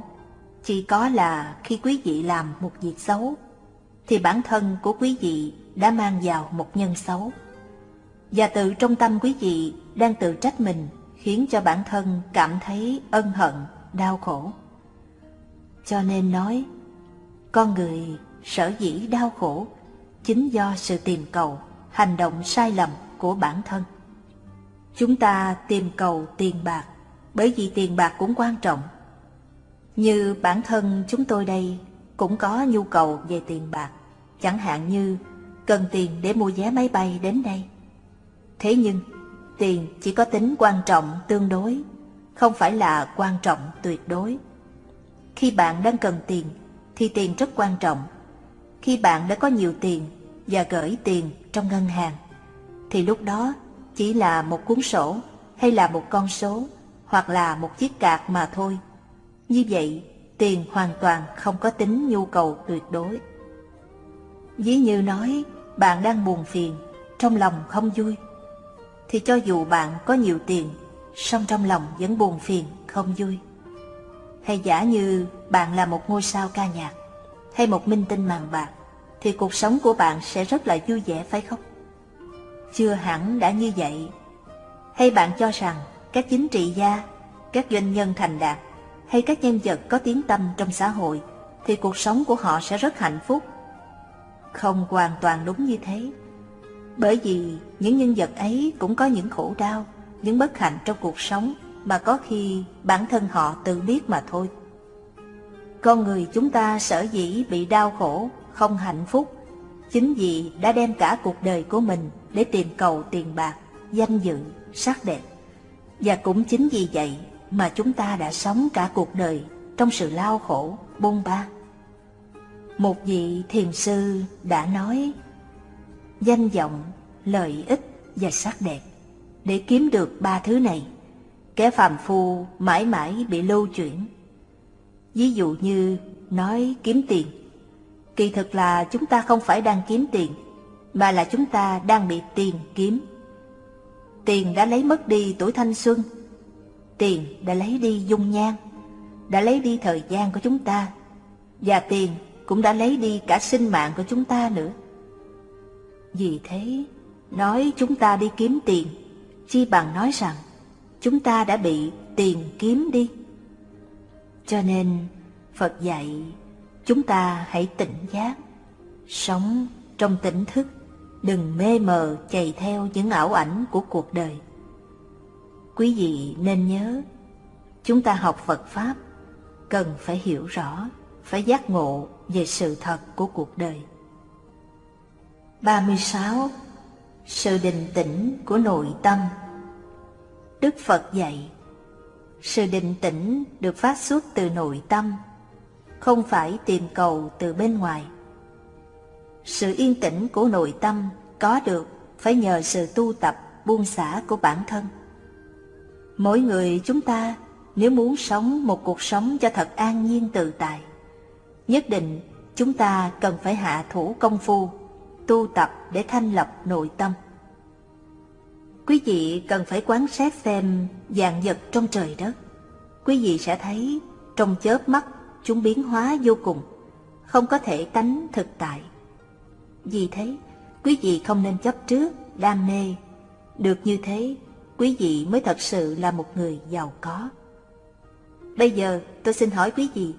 A: Chỉ có là khi quý vị làm một việc xấu, thì bản thân của quý vị đã mang vào một nhân xấu. Và tự trong tâm quý vị đang tự trách mình khiến cho bản thân cảm thấy ân hận, đau khổ. Cho nên nói, con người sở dĩ đau khổ chính do sự tìm cầu, hành động sai lầm của bản thân. Chúng ta tìm cầu tiền bạc, bởi vì tiền bạc cũng quan trọng. Như bản thân chúng tôi đây cũng có nhu cầu về tiền bạc, chẳng hạn như cần tiền để mua vé máy bay đến đây. Thế nhưng, tiền chỉ có tính quan trọng tương đối, không phải là quan trọng tuyệt đối. Khi bạn đang cần tiền, thì tiền rất quan trọng. Khi bạn đã có nhiều tiền và gửi tiền trong ngân hàng, thì lúc đó chỉ là một cuốn sổ hay là một con số hoặc là một chiếc cạc mà thôi. Như vậy, tiền hoàn toàn không có tính nhu cầu tuyệt đối. Ví như nói, bạn đang buồn phiền, trong lòng không vui, thì cho dù bạn có nhiều tiền, song trong lòng vẫn buồn phiền, không vui. Hay giả như bạn là một ngôi sao ca nhạc, hay một minh tinh màn bạc, thì cuộc sống của bạn sẽ rất là vui vẻ phải không? Chưa hẳn đã như vậy. Hay bạn cho rằng các chính trị gia, các doanh nhân thành đạt hay các nhân vật có tiếng tâm trong xã hội thì cuộc sống của họ sẽ rất hạnh phúc. Không hoàn toàn đúng như thế. Bởi vì những nhân vật ấy cũng có những khổ đau, những bất hạnh trong cuộc sống mà có khi bản thân họ tự biết mà thôi. Con người chúng ta sở dĩ bị đau khổ, không hạnh phúc, chính vì đã đem cả cuộc đời của mình để tìm cầu tiền bạc, danh dự, sắc đẹp. Và cũng chính vì vậy mà chúng ta đã sống cả cuộc đời trong sự lao khổ, bôn ba. Một vị thiền sư đã nói, danh vọng, lợi ích và sắc đẹp, để kiếm được ba thứ này, kẻ phàm phu mãi mãi bị lưu chuyển. Ví dụ như nói kiếm tiền, kỳ thực là chúng ta không phải đang kiếm tiền, mà là chúng ta đang bị tiền kiếm. Tiền đã lấy mất đi tuổi thanh xuân, Tiền đã lấy đi dung nhan, đã lấy đi thời gian của chúng ta, và tiền cũng đã lấy đi cả sinh mạng của chúng ta nữa. Vì thế, nói chúng ta đi kiếm tiền, chi bằng nói rằng chúng ta đã bị tiền kiếm đi. Cho nên, Phật dạy chúng ta hãy tỉnh giác, sống trong tỉnh thức, đừng mê mờ chạy theo những ảo ảnh của cuộc đời. Quý vị nên nhớ, chúng ta học Phật Pháp cần phải hiểu rõ, phải giác ngộ về sự thật của cuộc đời. 36. Sự định tĩnh của nội tâm Đức Phật dạy, sự định tĩnh được phát xuất từ nội tâm, không phải tìm cầu từ bên ngoài. Sự yên tĩnh của nội tâm có được phải nhờ sự tu tập buông xả của bản thân. Mỗi người chúng ta nếu muốn sống một cuộc sống cho thật an nhiên tự tại, nhất định chúng ta cần phải hạ thủ công phu, tu tập để thanh lọc nội tâm. Quý vị cần phải quán sát xem dạng vật trong trời đất. Quý vị sẽ thấy trong chớp mắt chúng biến hóa vô cùng, không có thể tánh thực tại. Vì thế, quý vị không nên chấp trước, đam mê. Được như thế, quý vị mới thật sự là một người giàu có. Bây giờ tôi xin hỏi quý vị,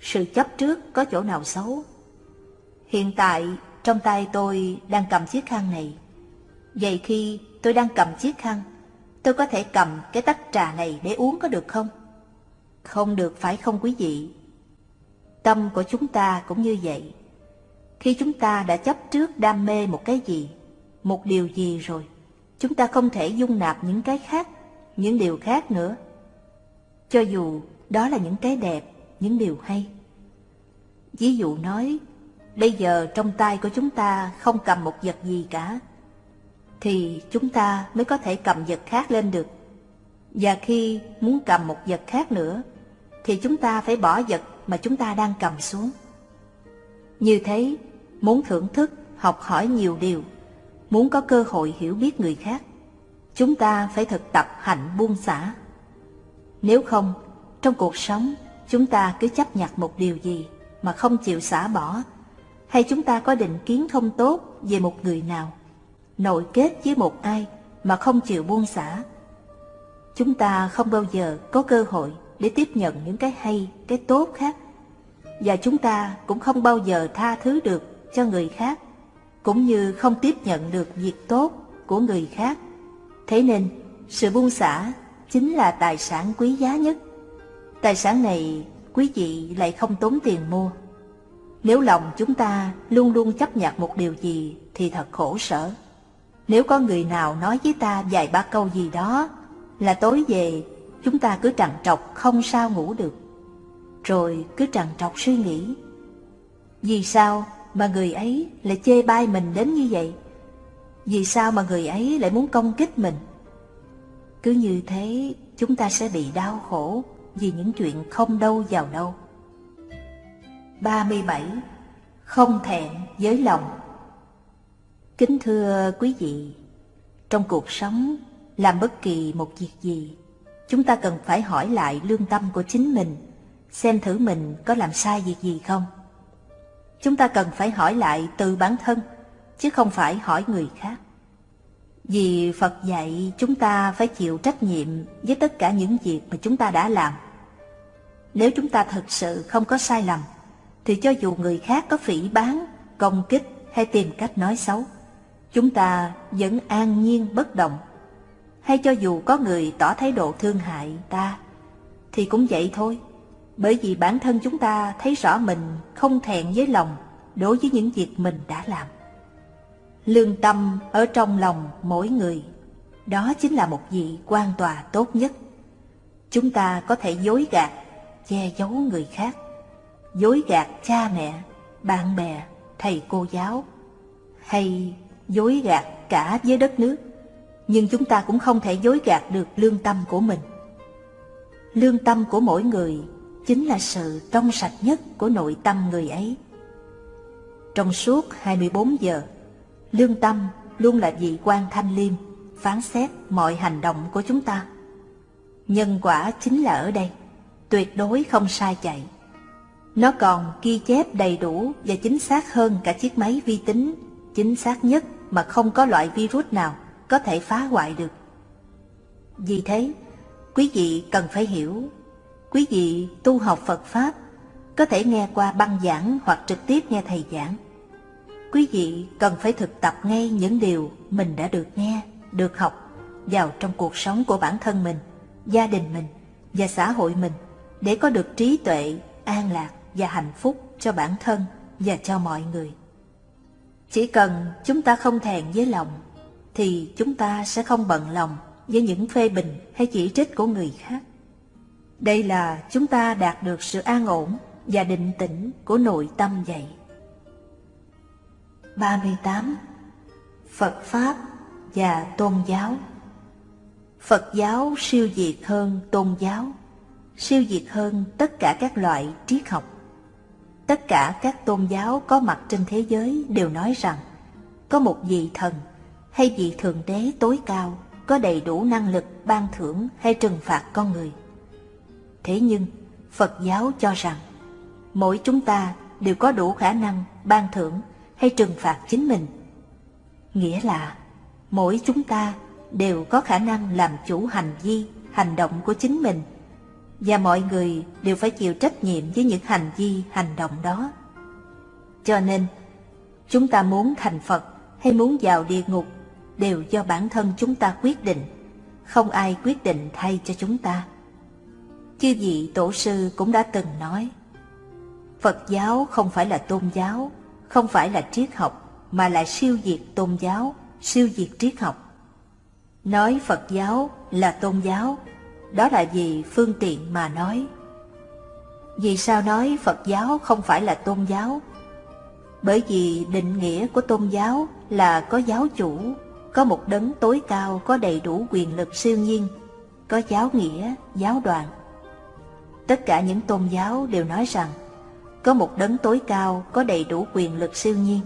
A: sự chấp trước có chỗ nào xấu? Hiện tại trong tay tôi đang cầm chiếc khăn này. Vậy khi tôi đang cầm chiếc khăn, tôi có thể cầm cái tách trà này để uống có được không? Không được phải không quý vị? Tâm của chúng ta cũng như vậy. Khi chúng ta đã chấp trước đam mê một cái gì, một điều gì rồi, chúng ta không thể dung nạp những cái khác, những điều khác nữa. Cho dù đó là những cái đẹp, những điều hay. Ví dụ nói, bây giờ trong tay của chúng ta không cầm một vật gì cả, thì chúng ta mới có thể cầm vật khác lên được. Và khi muốn cầm một vật khác nữa, thì chúng ta phải bỏ vật mà chúng ta đang cầm xuống. Như thế, muốn thưởng thức, học hỏi nhiều điều, muốn có cơ hội hiểu biết người khác, chúng ta phải thực tập hạnh buông xả. Nếu không, trong cuộc sống, chúng ta cứ chấp nhặt một điều gì mà không chịu xả bỏ, hay chúng ta có định kiến không tốt về một người nào, nội kết với một ai mà không chịu buông xả, chúng ta không bao giờ có cơ hội để tiếp nhận những cái hay, cái tốt khác. Và chúng ta cũng không bao giờ tha thứ được cho người khác, cũng như không tiếp nhận được việc tốt của người khác. Thế nên, sự buông xả chính là tài sản quý giá nhất. Tài sản này quý vị lại không tốn tiền mua. Nếu lòng chúng ta luôn luôn chấp nhận một điều gì thì thật khổ sở. Nếu có người nào nói với ta vài ba câu gì đó là tối về chúng ta cứ trằn trọc không sao ngủ được. Rồi cứ trằn trọc suy nghĩ. Vì sao mà người ấy lại chê bai mình đến như vậy? Vì sao mà người ấy lại muốn công kích mình? Cứ như thế chúng ta sẽ bị đau khổ vì những chuyện không đâu vào đâu. 37. Không thẹn với lòng Kính thưa quý vị, trong cuộc sống, làm bất kỳ một việc gì, chúng ta cần phải hỏi lại lương tâm của chính mình, xem thử mình có làm sai việc gì không. Chúng ta cần phải hỏi lại từ bản thân, chứ không phải hỏi người khác. Vì Phật dạy chúng ta phải chịu trách nhiệm với tất cả những việc mà chúng ta đã làm. Nếu chúng ta thật sự không có sai lầm, thì cho dù người khác có phỉ bán, công kích hay tìm cách nói xấu, chúng ta vẫn an nhiên bất động. Hay cho dù có người tỏ thái độ thương hại ta, thì cũng vậy thôi. Bởi vì bản thân chúng ta thấy rõ mình không thẹn với lòng đối với những việc mình đã làm. Lương tâm ở trong lòng mỗi người, đó chính là một vị quan tòa tốt nhất. Chúng ta có thể dối gạt, che giấu người khác, dối gạt cha mẹ, bạn bè, thầy cô giáo, hay dối gạt cả với đất nước, nhưng chúng ta cũng không thể dối gạt được lương tâm của mình. Lương tâm của mỗi người chính là sự trong sạch nhất của nội tâm người ấy. Trong suốt 24 giờ, lương tâm luôn là vị quan thanh liêm, phán xét mọi hành động của chúng ta. Nhân quả chính là ở đây, tuyệt đối không sai chạy. Nó còn ghi chép đầy đủ và chính xác hơn cả chiếc máy vi tính, chính xác nhất mà không có loại virus nào có thể phá hoại được. Vì thế, quý vị cần phải hiểu, quý vị tu học Phật Pháp có thể nghe qua băng giảng hoặc trực tiếp nghe thầy giảng. Quý vị cần phải thực tập ngay những điều mình đã được nghe, được học vào trong cuộc sống của bản thân mình, gia đình mình và xã hội mình để có được trí tuệ, an lạc và hạnh phúc cho bản thân và cho mọi người. Chỉ cần chúng ta không thèn với lòng, thì chúng ta sẽ không bận lòng với những phê bình hay chỉ trích của người khác. Đây là chúng ta đạt được sự an ổn và định tĩnh của nội tâm vậy. 38. Phật Pháp và Tôn giáo Phật giáo siêu việt hơn tôn giáo, siêu việt hơn tất cả các loại triết học. Tất cả các tôn giáo có mặt trên thế giới đều nói rằng có một vị thần hay vị thượng đế tối cao có đầy đủ năng lực ban thưởng hay trừng phạt con người. Thế nhưng, Phật giáo cho rằng mỗi chúng ta đều có đủ khả năng ban thưởng hay trừng phạt chính mình. Nghĩa là mỗi chúng ta đều có khả năng làm chủ hành vi, hành động của chính mình và mọi người đều phải chịu trách nhiệm với những hành vi, hành động đó. Cho nên, chúng ta muốn thành Phật hay muốn vào địa ngục đều do bản thân chúng ta quyết định, không ai quyết định thay cho chúng ta. Chư vị tổ sư cũng đã từng nói, Phật giáo không phải là tôn giáo, không phải là triết học, mà là siêu diệt tôn giáo, siêu diệt triết học. Nói Phật giáo là tôn giáo, đó là vì phương tiện mà nói. Vì sao nói Phật giáo không phải là tôn giáo? Bởi vì định nghĩa của tôn giáo là có giáo chủ, có một đấng tối cao có đầy đủ quyền lực siêu nhiên, có giáo nghĩa, giáo đoàn. Tất cả những tôn giáo đều nói rằng có một đấng tối cao có đầy đủ quyền lực siêu nhiên.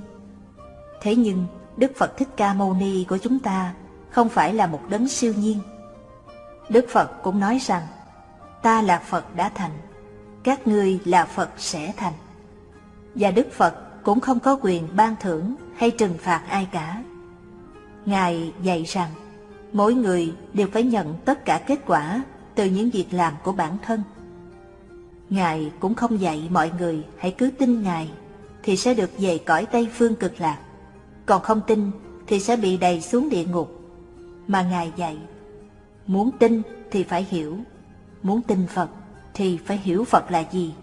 A: Thế nhưng Đức Phật Thích Ca Mâu Ni của chúng ta không phải là một đấng siêu nhiên. Đức Phật cũng nói rằng ta là Phật đã thành, các ngươi là Phật sẽ thành. Và Đức Phật cũng không có quyền ban thưởng hay trừng phạt ai cả. Ngài dạy rằng mỗi người đều phải nhận tất cả kết quả từ những việc làm của bản thân. Ngài cũng không dạy mọi người hãy cứ tin Ngài thì sẽ được về cõi Tây Phương cực lạc, còn không tin thì sẽ bị đầy xuống địa ngục. Mà Ngài dạy, muốn tin thì phải hiểu, muốn tin Phật thì phải hiểu Phật là gì.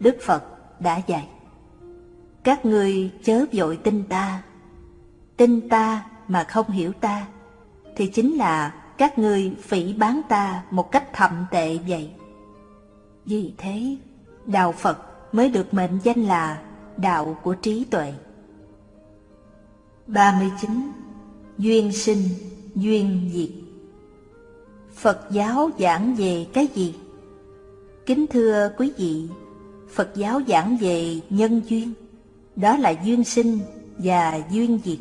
A: Đức Phật đã dạy, các ngươi chớ vội tin ta, tin ta mà không hiểu ta, thì chính là các ngươi phỉ bán ta một cách thậm tệ vậy. Vì thế, Đạo Phật mới được mệnh danh là Đạo của trí tuệ. 39. Duyên sinh, duyên diệt Phật giáo giảng về cái gì? Kính thưa quý vị, Phật giáo giảng về nhân duyên, đó là duyên sinh và duyên diệt.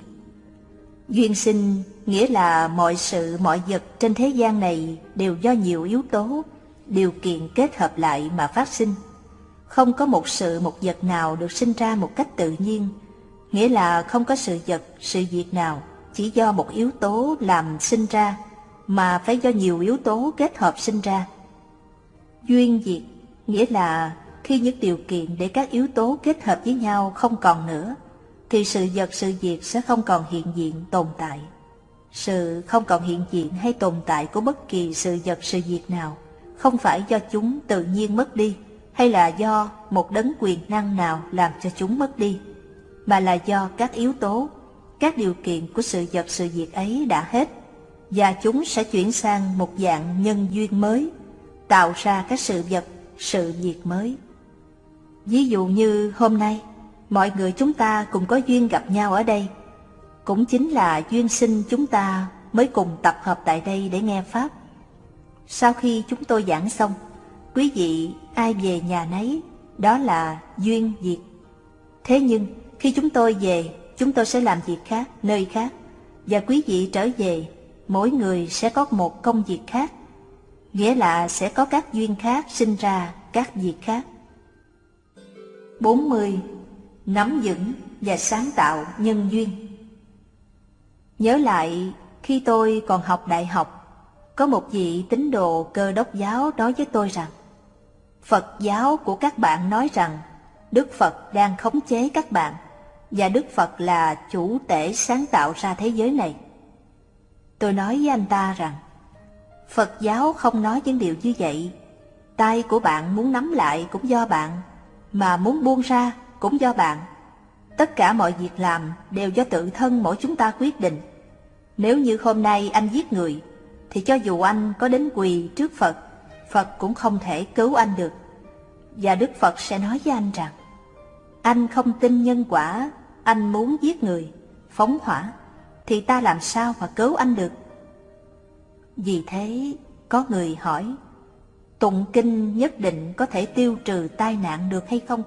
A: Duyên sinh nghĩa là mọi sự mọi vật trên thế gian này đều do nhiều yếu tố điều kiện kết hợp lại mà phát sinh. Không có một sự một vật nào được sinh ra một cách tự nhiên, nghĩa là không có sự vật, sự việc nào chỉ do một yếu tố làm sinh ra, mà phải do nhiều yếu tố kết hợp sinh ra. Duyên diệt nghĩa là khi những điều kiện để các yếu tố kết hợp với nhau không còn nữa, thì sự vật sự việc sẽ không còn hiện diện tồn tại. Sự không còn hiện diện hay tồn tại của bất kỳ sự vật sự việc nào không phải do chúng tự nhiên mất đi, hay là do một đấng quyền năng nào làm cho chúng mất đi, mà là do các yếu tố, các điều kiện của sự vật sự việc ấy đã hết, và chúng sẽ chuyển sang một dạng nhân duyên mới, tạo ra các sự vật, sự việc mới. Ví dụ như hôm nay, mọi người chúng ta cùng có duyên gặp nhau ở đây, cũng chính là duyên sinh chúng ta mới cùng tập hợp tại đây để nghe Pháp. Sau khi chúng tôi giảng xong, quý vị ai về nhà nấy, đó là duyên diệt. Thế nhưng, khi chúng tôi về, chúng tôi sẽ làm việc khác, nơi khác, và quý vị trở về, mỗi người sẽ có một công việc khác, nghĩa là sẽ có các duyên khác sinh ra các việc khác. 40. Nắm vững và sáng tạo nhân duyên Nhớ lại khi tôi còn học đại học có một vị tín đồ cơ đốc giáo nói với tôi rằng Phật giáo của các bạn nói rằng Đức Phật đang khống chế các bạn và Đức Phật là chủ tể sáng tạo ra thế giới này. Tôi nói với anh ta rằng Phật giáo không nói những điều như vậy. Tay của bạn muốn nắm lại cũng do bạn, mà muốn buông ra cũng do bạn. Tất cả mọi việc làm đều do tự thân mỗi chúng ta quyết định. Nếu như hôm nay anh giết người, thì cho dù anh có đến quỳ trước Phật, Phật cũng không thể cứu anh được. Và Đức Phật sẽ nói với anh rằng, anh không tin nhân quả, anh muốn giết người, phóng hỏa, thì ta làm sao mà cứu anh được? Vì thế, có người hỏi, tụng kinh nhất định có thể tiêu trừ tai nạn được hay không?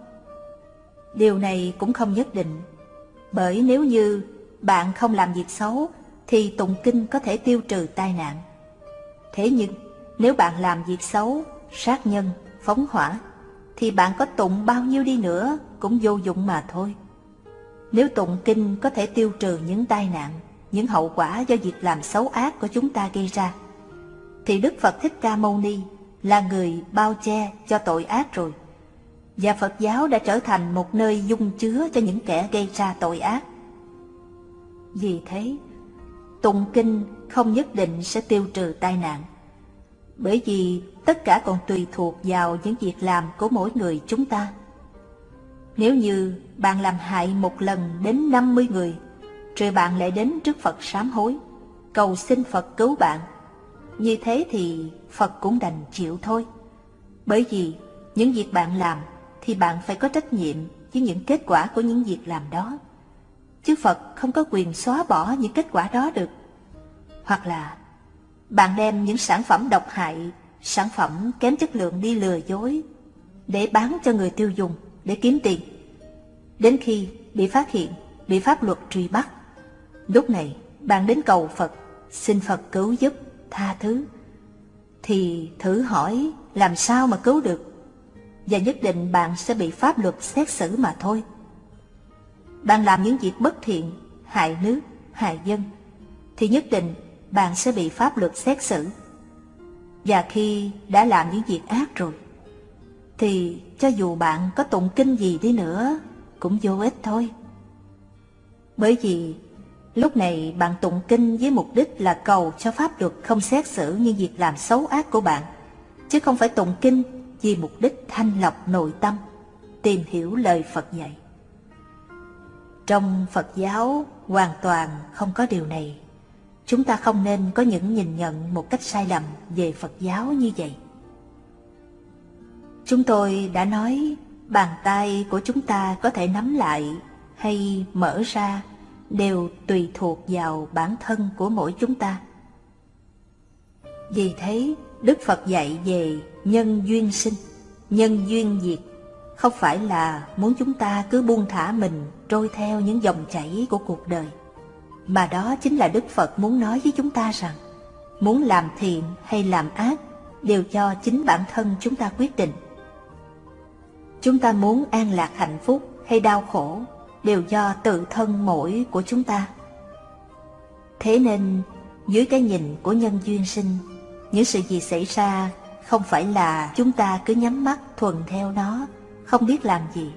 A: Điều này cũng không nhất định, bởi nếu như bạn không làm việc xấu, thì tụng kinh có thể tiêu trừ tai nạn. Thế nhưng, nếu bạn làm việc xấu, sát nhân, phóng hỏa, thì bạn có tụng bao nhiêu đi nữa cũng vô dụng mà thôi. Nếu tụng kinh có thể tiêu trừ những tai nạn, những hậu quả do việc làm xấu ác của chúng ta gây ra, thì Đức Phật Thích Ca Mâu Ni là người bao che cho tội ác rồi. Và Phật giáo đã trở thành một nơi dung chứa cho những kẻ gây ra tội ác. Vì thế, tụng kinh không nhất định sẽ tiêu trừ tai nạn. Bởi vì tất cả còn tùy thuộc vào những việc làm của mỗi người chúng ta. Nếu như bạn làm hại một lần đến 50 người, rồi bạn lại đến trước Phật sám hối, cầu xin Phật cứu bạn. Như thế thì Phật cũng đành chịu thôi. Bởi vì những việc bạn làm thì bạn phải có trách nhiệm với những kết quả của những việc làm đó. Chứ Phật không có quyền xóa bỏ những kết quả đó được. Hoặc là bạn đem những sản phẩm độc hại, sản phẩm kém chất lượng đi lừa dối để bán cho người tiêu dùng để kiếm tiền. Đến khi bị phát hiện, bị pháp luật truy bắt, lúc này bạn đến cầu Phật, xin Phật cứu giúp, tha thứ. Thì thử hỏi làm sao mà cứu được? Và nhất định bạn sẽ bị pháp luật xét xử mà thôi. Bạn làm những việc bất thiện, hại nước, hại dân, thì nhất định bạn sẽ bị pháp luật xét xử. Và khi đã làm những việc ác rồi, thì cho dù bạn có tụng kinh gì đi nữa, cũng vô ích thôi. Bởi vì lúc này bạn tụng kinh với mục đích là cầu cho pháp luật không xét xử những việc làm xấu ác của bạn, chứ không phải tụng kinh vì mục đích thanh lọc nội tâm, tìm hiểu lời Phật dạy. Trong Phật giáo hoàn toàn không có điều này. Chúng ta không nên có những nhìn nhận một cách sai lầm về Phật giáo như vậy. Chúng tôi đã nói bàn tay của chúng ta có thể nắm lại hay mở ra đều tùy thuộc vào bản thân của mỗi chúng ta. Vì thế, Đức Phật dạy về nhân duyên sinh, nhân duyên diệt, không phải là muốn chúng ta cứ buông thả mình trôi theo những dòng chảy của cuộc đời, mà đó chính là Đức Phật muốn nói với chúng ta rằng, muốn làm thiện hay làm ác đều do chính bản thân chúng ta quyết định. Chúng ta muốn an lạc hạnh phúc hay đau khổ đều do tự thân mỗi của chúng ta. Thế nên, dưới cái nhìn của nhân duyên sinh, những sự gì xảy ra không phải là chúng ta cứ nhắm mắt thuần theo nó, không biết làm gì,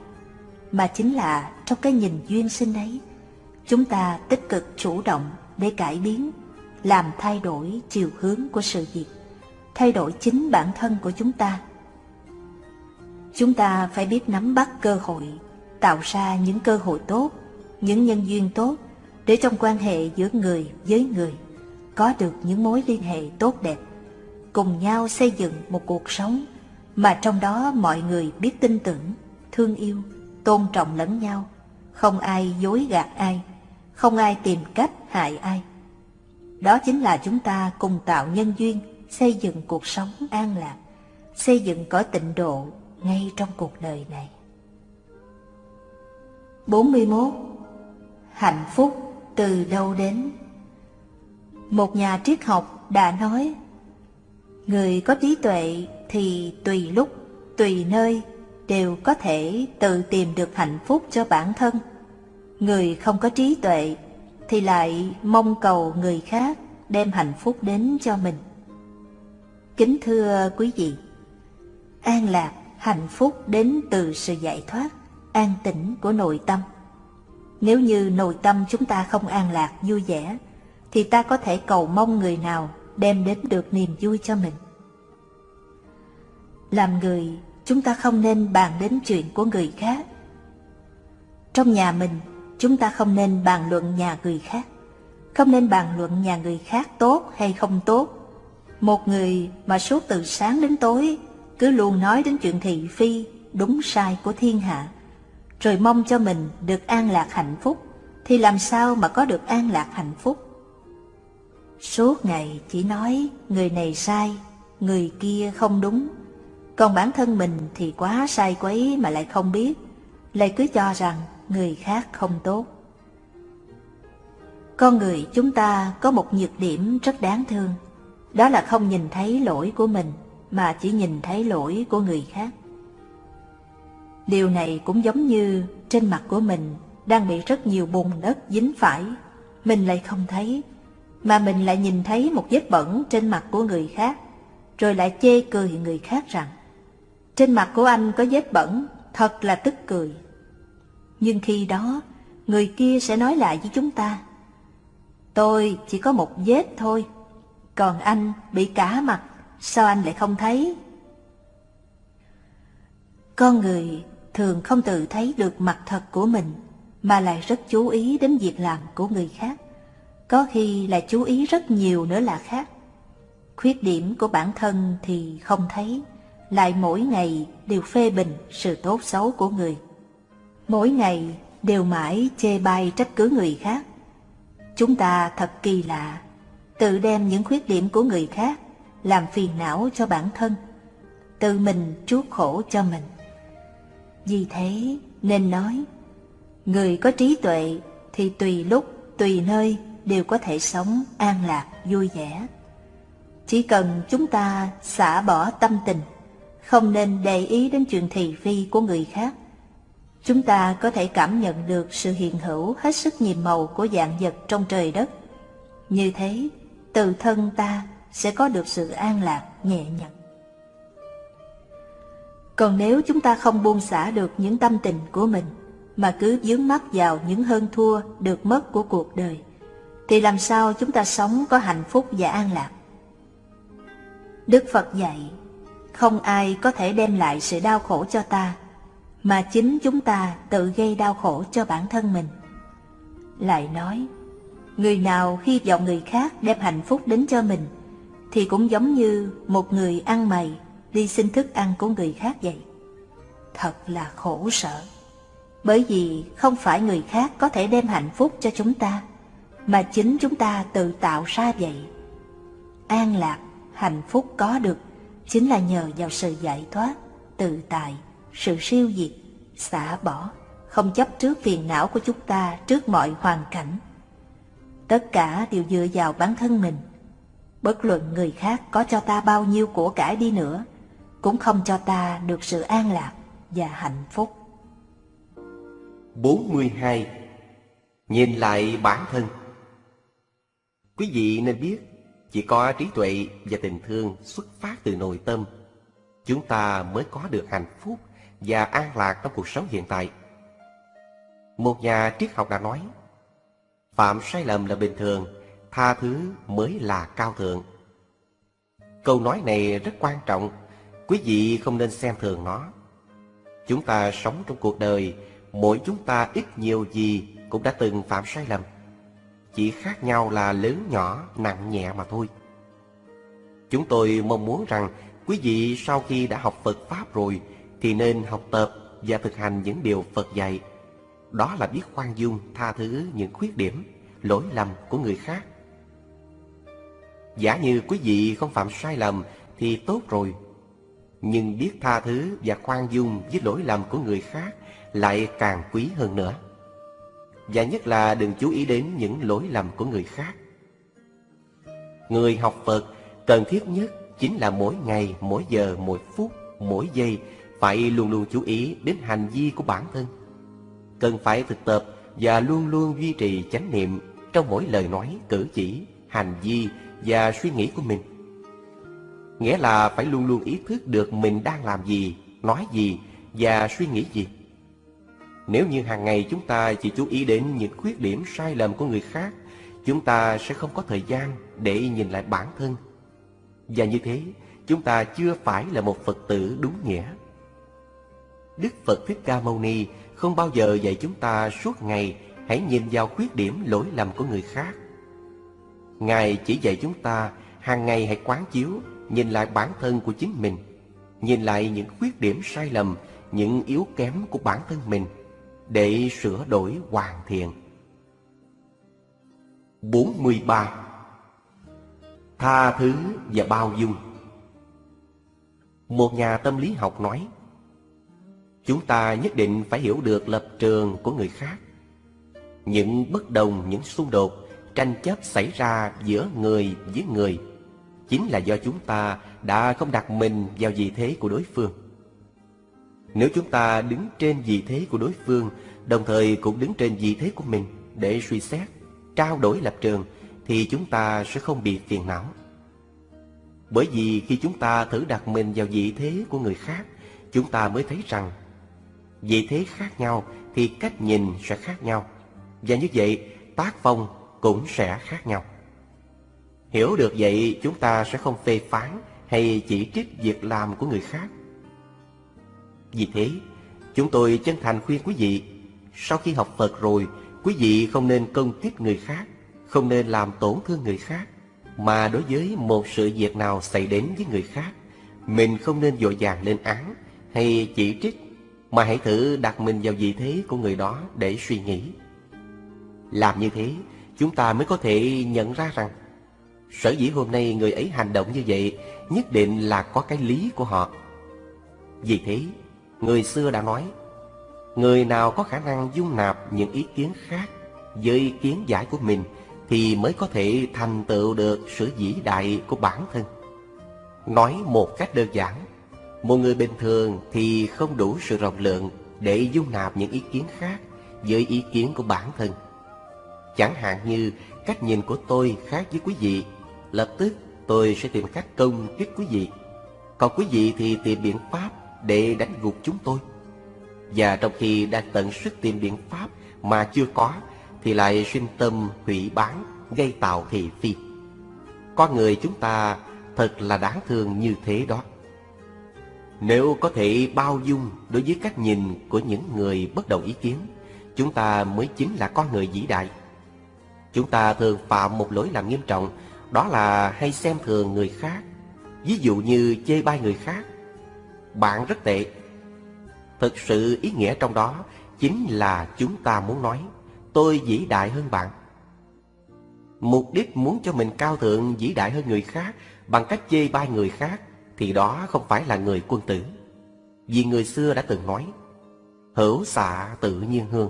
A: mà chính là trong cái nhìn duyên sinh ấy, chúng ta tích cực chủ động để cải biến, làm thay đổi chiều hướng của sự việc, thay đổi chính bản thân của chúng ta. Chúng ta phải biết nắm bắt cơ hội tạo ra những cơ hội tốt, những nhân duyên tốt để trong quan hệ giữa người với người có được những mối liên hệ tốt đẹp, cùng nhau xây dựng một cuộc sống mà trong đó mọi người biết tin tưởng, thương yêu, tôn trọng lẫn nhau, không ai dối gạt ai, không ai tìm cách hại ai. Đó chính là chúng ta cùng tạo nhân duyên, xây dựng cuộc sống an lạc, xây dựng cõi tịnh độ ngay trong cuộc đời này. 41. Hạnh phúc từ đâu đến? Một nhà triết học đã nói, Người có trí tuệ thì tùy lúc, tùy nơi đều có thể tự tìm được hạnh phúc cho bản thân. Người không có trí tuệ thì lại mong cầu người khác đem hạnh phúc đến cho mình. Kính thưa quý vị, an lạc, hạnh phúc đến từ sự giải thoát an tĩnh của nội tâm. Nếu như nội tâm chúng ta không an lạc, vui vẻ, thì ta có thể cầu mong người nào đem đến được niềm vui cho mình. Làm người, chúng ta không nên bàn đến chuyện của người khác. Trong nhà mình, chúng ta không nên bàn luận nhà người khác. Không nên bàn luận nhà người khác tốt hay không tốt. Một người mà suốt từ sáng đến tối cứ luôn nói đến chuyện thị phi, đúng sai của thiên hạ, rồi mong cho mình được an lạc hạnh phúc, thì làm sao mà có được an lạc hạnh phúc? Suốt ngày chỉ nói người này sai, người kia không đúng, còn bản thân mình thì quá sai quấy mà lại không biết, lại cứ cho rằng người khác không tốt. Con người chúng ta có một nhược điểm rất đáng thương, đó là không nhìn thấy lỗi của mình mà chỉ nhìn thấy lỗi của người khác. Điều này cũng giống như trên mặt của mình đang bị rất nhiều bùn đất dính phải, mình lại không thấy, mà mình lại nhìn thấy một vết bẩn trên mặt của người khác, rồi lại chê cười người khác rằng, trên mặt của anh có vết bẩn, thật là tức cười. Nhưng khi đó, người kia sẽ nói lại với chúng ta, tôi chỉ có một vết thôi, còn anh bị cả mặt, sao anh lại không thấy? Con người thường không tự thấy được mặt thật của mình, mà lại rất chú ý đến việc làm của người khác. có khi là chú ý rất nhiều nữa là khác. Khuyết điểm của bản thân thì không thấy, lại mỗi ngày đều phê bình sự tốt xấu của người. Mỗi ngày đều mãi chê bai trách cứ người khác. Chúng ta thật kỳ lạ, tự đem những khuyết điểm của người khác làm phiền não cho bản thân, tự mình chuốc khổ cho mình. Vì thế nên nói, người có trí tuệ thì tùy lúc, tùy nơi đều có thể sống an lạc, vui vẻ. Chỉ cần chúng ta xả bỏ tâm tình, không nên để ý đến chuyện thị phi của người khác. Chúng ta có thể cảm nhận được sự hiện hữu hết sức nhiệm màu của dạng vật trong trời đất. Như thế, từ thân ta sẽ có được sự an lạc, nhẹ nhàng. Còn nếu chúng ta không buông xả được những tâm tình của mình, mà cứ dướng mắt vào những hơn thua được mất của cuộc đời, thì làm sao chúng ta sống có hạnh phúc và an lạc? Đức Phật dạy, không ai có thể đem lại sự đau khổ cho ta, mà chính chúng ta tự gây đau khổ cho bản thân mình. Lại nói, người nào hy vọng người khác đem hạnh phúc đến cho mình, thì cũng giống như một người ăn mày đi xin thức ăn của người khác vậy. Thật là khổ sở, bởi vì không phải người khác có thể đem hạnh phúc cho chúng ta, mà chính chúng ta tự tạo ra vậy. An lạc, hạnh phúc có được chính là nhờ vào sự giải thoát, tự tại, sự siêu diệt, xả bỏ, không chấp trước phiền não của chúng ta trước mọi hoàn cảnh. Tất cả đều dựa vào bản thân mình. Bất luận người khác có cho ta bao nhiêu của cải đi nữa, cũng không cho ta được sự an lạc và hạnh phúc.
B: 42. Nhìn lại bản thân Quý vị nên biết, chỉ có trí tuệ và tình thương xuất phát từ nội tâm, chúng ta mới có được hạnh phúc và an lạc trong cuộc sống hiện tại. Một nhà triết học đã nói, phạm sai lầm là bình thường, tha thứ mới là cao thượng. Câu nói này rất quan trọng, quý vị không nên xem thường nó. Chúng ta sống trong cuộc đời, mỗi chúng ta ít nhiều gì cũng đã từng phạm sai lầm. Chỉ khác nhau là lớn nhỏ, nặng nhẹ mà thôi. Chúng tôi mong muốn rằng quý vị sau khi đã học Phật Pháp rồi thì nên học tập và thực hành những điều Phật dạy. Đó là biết khoan dung, tha thứ những khuyết điểm, lỗi lầm của người khác. Giả như quý vị không phạm sai lầm thì tốt rồi. Nhưng biết tha thứ và khoan dung với lỗi lầm của người khác lại càng quý hơn nữa. Và nhất là đừng chú ý đến những lỗi lầm của người khác. Người học Phật cần thiết nhất chính là mỗi ngày, mỗi giờ, mỗi phút, mỗi giây phải luôn luôn chú ý đến hành vi của bản thân. Cần phải thực tập và luôn luôn duy trì chánh niệm trong mỗi lời nói, cử chỉ, hành vi và suy nghĩ của mình. Nghĩa là phải luôn luôn ý thức được mình đang làm gì, nói gì và suy nghĩ gì. Nếu như hàng ngày chúng ta chỉ chú ý đến những khuyết điểm sai lầm của người khác, chúng ta sẽ không có thời gian để nhìn lại bản thân. Và như thế, chúng ta chưa phải là một Phật tử đúng nghĩa. Đức Phật Thích Ca Mâu Ni không bao giờ dạy chúng ta suốt ngày hãy nhìn vào khuyết điểm lỗi lầm của người khác. Ngài chỉ dạy chúng ta hàng ngày hãy quán chiếu, nhìn lại bản thân của chính mình, nhìn lại những khuyết điểm sai lầm, những yếu kém của bản thân mình để sửa đổi hoàn thiện. 43. Tha thứ và bao dung Một nhà tâm lý học nói Chúng ta nhất định phải hiểu được lập trường của người khác. Những bất đồng, những xung đột, tranh chấp xảy ra giữa người với người Chính là do chúng ta đã không đặt mình vào vị thế của đối phương. Nếu chúng ta đứng trên vị thế của đối phương Đồng thời cũng đứng trên vị thế của mình để suy xét, trao đổi lập trường Thì chúng ta sẽ không bị phiền não. Bởi vì khi chúng ta thử đặt mình vào vị thế của người khác Chúng ta mới thấy rằng vị thế khác nhau thì cách nhìn sẽ khác nhau. Và như vậy tác phong cũng sẽ khác nhau. Hiểu được vậy chúng ta sẽ không phê phán hay chỉ trích việc làm của người khác. Vì thế chúng tôi chân thành khuyên quý vị sau khi học phật rồi quý vị không nên công kích người khác không nên làm tổn thương người khác, mà đối với một sự việc nào xảy đến với người khác, mình không nên dội vàng lên án hay chỉ trích, mà hãy thử đặt mình vào vị thế của người đó để suy nghĩ. Làm như thế, chúng ta mới có thể nhận ra rằng sở dĩ hôm nay người ấy hành động như vậy nhất định là có cái lý của họ. Vì thế, người xưa đã nói, người nào có khả năng dung nạp những ý kiến khác với ý kiến giải của mình thì mới có thể thành tựu được sự vĩ đại của bản thân. Nói một cách đơn giản, một người bình thường thì không đủ sự rộng lượng để dung nạp những ý kiến khác với ý kiến của bản thân. Chẳng hạn như cách nhìn của tôi khác với quý vị, lập tức tôi sẽ tìm cách công kích quý vị. Còn quý vị thì tìm biện pháp để đánh gục chúng tôi. Và trong khi đang tận sức tìm biện pháp mà chưa có, thì lại sinh tâm hủy bán, gây tạo thị phi. Con người chúng ta thật là đáng thương như thế đó. Nếu có thể bao dung đối với cách nhìn của những người bất đồng ý kiến, chúng ta mới chính là con người vĩ đại. Chúng ta thường phạm một lỗi làm nghiêm trọng, đó là hay xem thường người khác. Ví dụ như chê bai người khác. Bạn rất tệ. Thực sự ý nghĩa trong đó chính là chúng ta muốn nói tôi vĩ đại hơn bạn. Mục đích muốn cho mình cao thượng vĩ đại hơn người khác bằng cách chê bai người khác thì đó không phải là người quân tử. Vì người xưa đã từng nói, hữu xạ tự nhiên hương.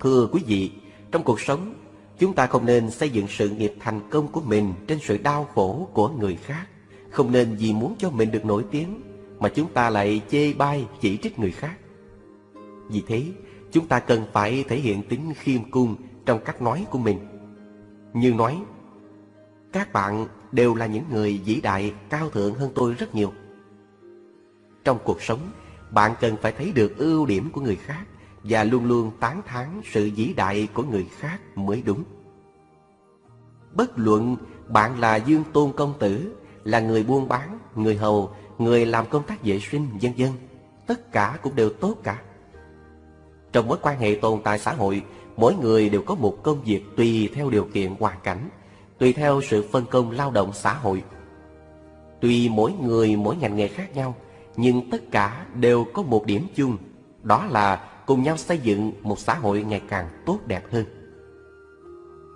B: Thưa quý vị, trong cuộc sống, chúng ta không nên xây dựng sự nghiệp thành công của mình trên sự đau khổ của người khác. Không nên vì muốn cho mình được nổi tiếng mà chúng ta lại chê bai chỉ trích người khác. Vì thế, chúng ta cần phải thể hiện tính khiêm cung trong cách nói của mình. Như nói, các bạn đều là những người vĩ đại cao thượng hơn tôi rất nhiều. Trong cuộc sống, bạn cần phải thấy được ưu điểm của người khác và luôn luôn tán thán sự vĩ đại của người khác mới đúng. Bất luận bạn là Dương Tôn Công Tử, là người buôn bán, người hầu, người làm công tác vệ sinh, vân vân, tất cả cũng đều tốt cả. Trong mối quan hệ tồn tại xã hội, mỗi người đều có một công việc tùy theo điều kiện hoàn cảnh, tùy theo sự phân công lao động xã hội. Tuy mỗi người mỗi ngành nghề khác nhau, nhưng tất cả đều có một điểm chung, đó là cùng nhau xây dựng một xã hội ngày càng tốt đẹp hơn.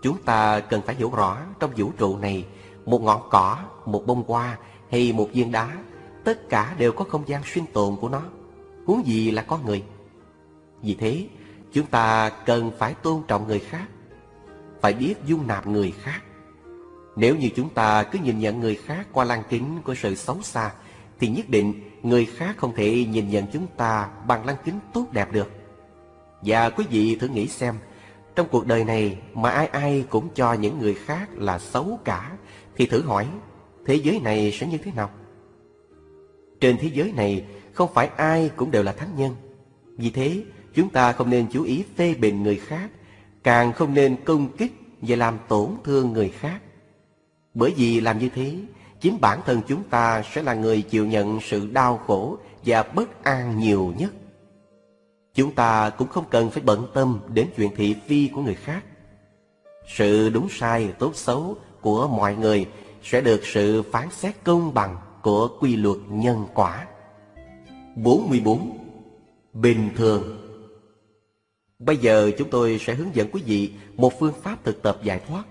B: Chúng ta cần phải hiểu rõ trong vũ trụ này, một ngọn cỏ, một bông hoa hay một viên đá, tất cả đều có không gian sinh tồn của nó, huống gì là con người. Vì thế, chúng ta cần phải tôn trọng người khác, phải biết dung nạp người khác. Nếu như chúng ta cứ nhìn nhận người khác qua lăng kính của sự xấu xa, thì nhất định người khác không thể nhìn nhận chúng ta bằng lăng kính tốt đẹp được. Và quý vị thử nghĩ xem, trong cuộc đời này mà ai ai cũng cho những người khác là xấu cả, thì thử hỏi, thế giới này sẽ như thế nào? Trên thế giới này không phải ai cũng đều là thánh nhân. Vì thế, chúng ta không nên chú ý phê bình người khác, càng không nên công kích và làm tổn thương người khác. Bởi vì làm như thế, chính bản thân chúng ta sẽ là người chịu nhận sự đau khổ và bất an nhiều nhất. Chúng ta cũng không cần phải bận tâm đến chuyện thị phi của người khác. Sự đúng sai, tốt xấu của mọi người sẽ được sự phán xét công bằng của quy luật nhân quả. 44. Bình thường Bây giờ chúng tôi sẽ hướng dẫn quý vị một phương pháp thực tập giải thoát.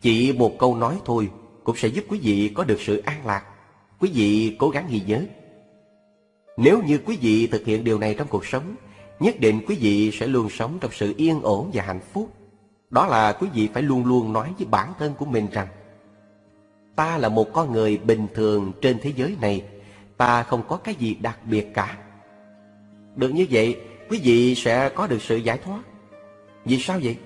B: Chỉ một câu nói thôi cũng sẽ giúp quý vị có được sự an lạc. Quý vị cố gắng ghi nhớ. Nếu như quý vị thực hiện điều này trong cuộc sống, nhất định quý vị sẽ luôn sống trong sự yên ổn và hạnh phúc. Đó là quý vị phải luôn luôn nói với bản thân của mình rằng Ta là một con người bình thường trên thế giới này, ta không có cái gì đặc biệt cả. Được như vậy, quý vị sẽ có được sự giải thoát. Vì sao vậy?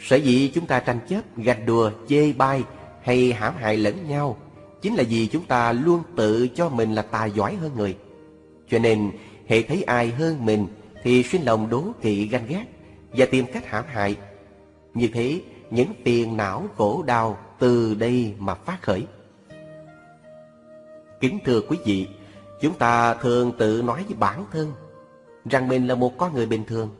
B: Sở dĩ chúng ta tranh chấp, gạch đùa, chê bai hay hãm hại lẫn nhau chính là vì chúng ta luôn tự cho mình là tài giỏi hơn người. Cho nên, hệ thấy ai hơn mình thì xuyên lòng đố kỵ ganh ghét và tìm cách hãm hại. Như thế, những phiền não khổ đau từ đây mà phát khởi. Kính thưa quý vị, chúng ta thường tự nói với bản thân rằng mình là một con người bình thường.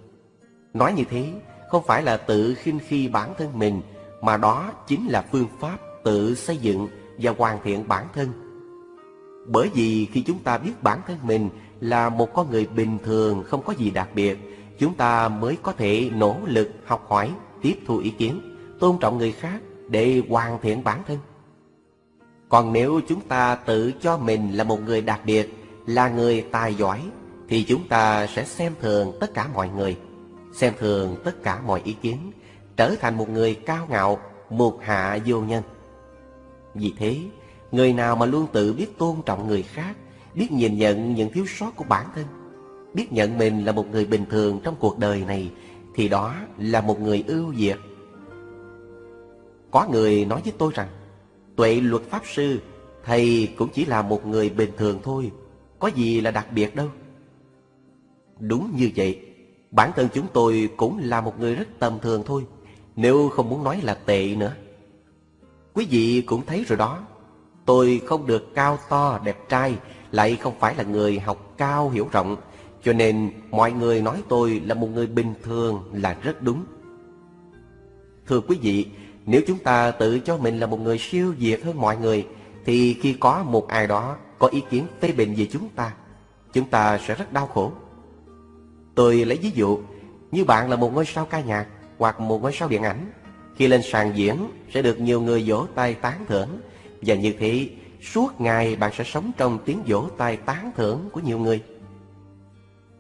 B: Nói như thế không phải là tự khinh khi bản thân mình, mà đó chính là phương pháp tự xây dựng và hoàn thiện bản thân. Bởi vì khi chúng ta biết bản thân mình là một con người bình thường không có gì đặc biệt, chúng ta mới có thể nỗ lực học hỏi, tiếp thu ý kiến, tôn trọng người khác để hoàn thiện bản thân. Còn nếu chúng ta tự cho mình là một người đặc biệt, là người tài giỏi, thì chúng ta sẽ xem thường tất cả mọi người, xem thường tất cả mọi ý kiến, trở thành một người cao ngạo, một hạ vô nhân. Vì thế, người nào mà luôn tự biết tôn trọng người khác, biết nhìn nhận những thiếu sót của bản thân, biết nhận mình là một người bình thường trong cuộc đời này, thì đó là một người ưu việt. Có người nói với tôi rằng, tuệ luật pháp sư, thầy cũng chỉ là một người bình thường thôi, có gì là đặc biệt đâu. Đúng như vậy, bản thân chúng tôi cũng là một người rất tầm thường thôi, nếu không muốn nói là tệ nữa. Quý vị cũng thấy rồi đó, tôi không được cao to, đẹp trai, lại không phải là người học cao hiểu rộng, cho nên mọi người nói tôi là một người bình thường là rất đúng. Thưa quý vị, nếu chúng ta tự cho mình là một người siêu việt hơn mọi người, thì khi có một ai đó có ý kiến phê bình về chúng ta, chúng ta sẽ rất đau khổ. Tôi lấy ví dụ, như bạn là một ngôi sao ca nhạc hoặc một ngôi sao điện ảnh, khi lên sàn diễn sẽ được nhiều người vỗ tay tán thưởng, và như thế suốt ngày bạn sẽ sống trong tiếng vỗ tay tán thưởng của nhiều người.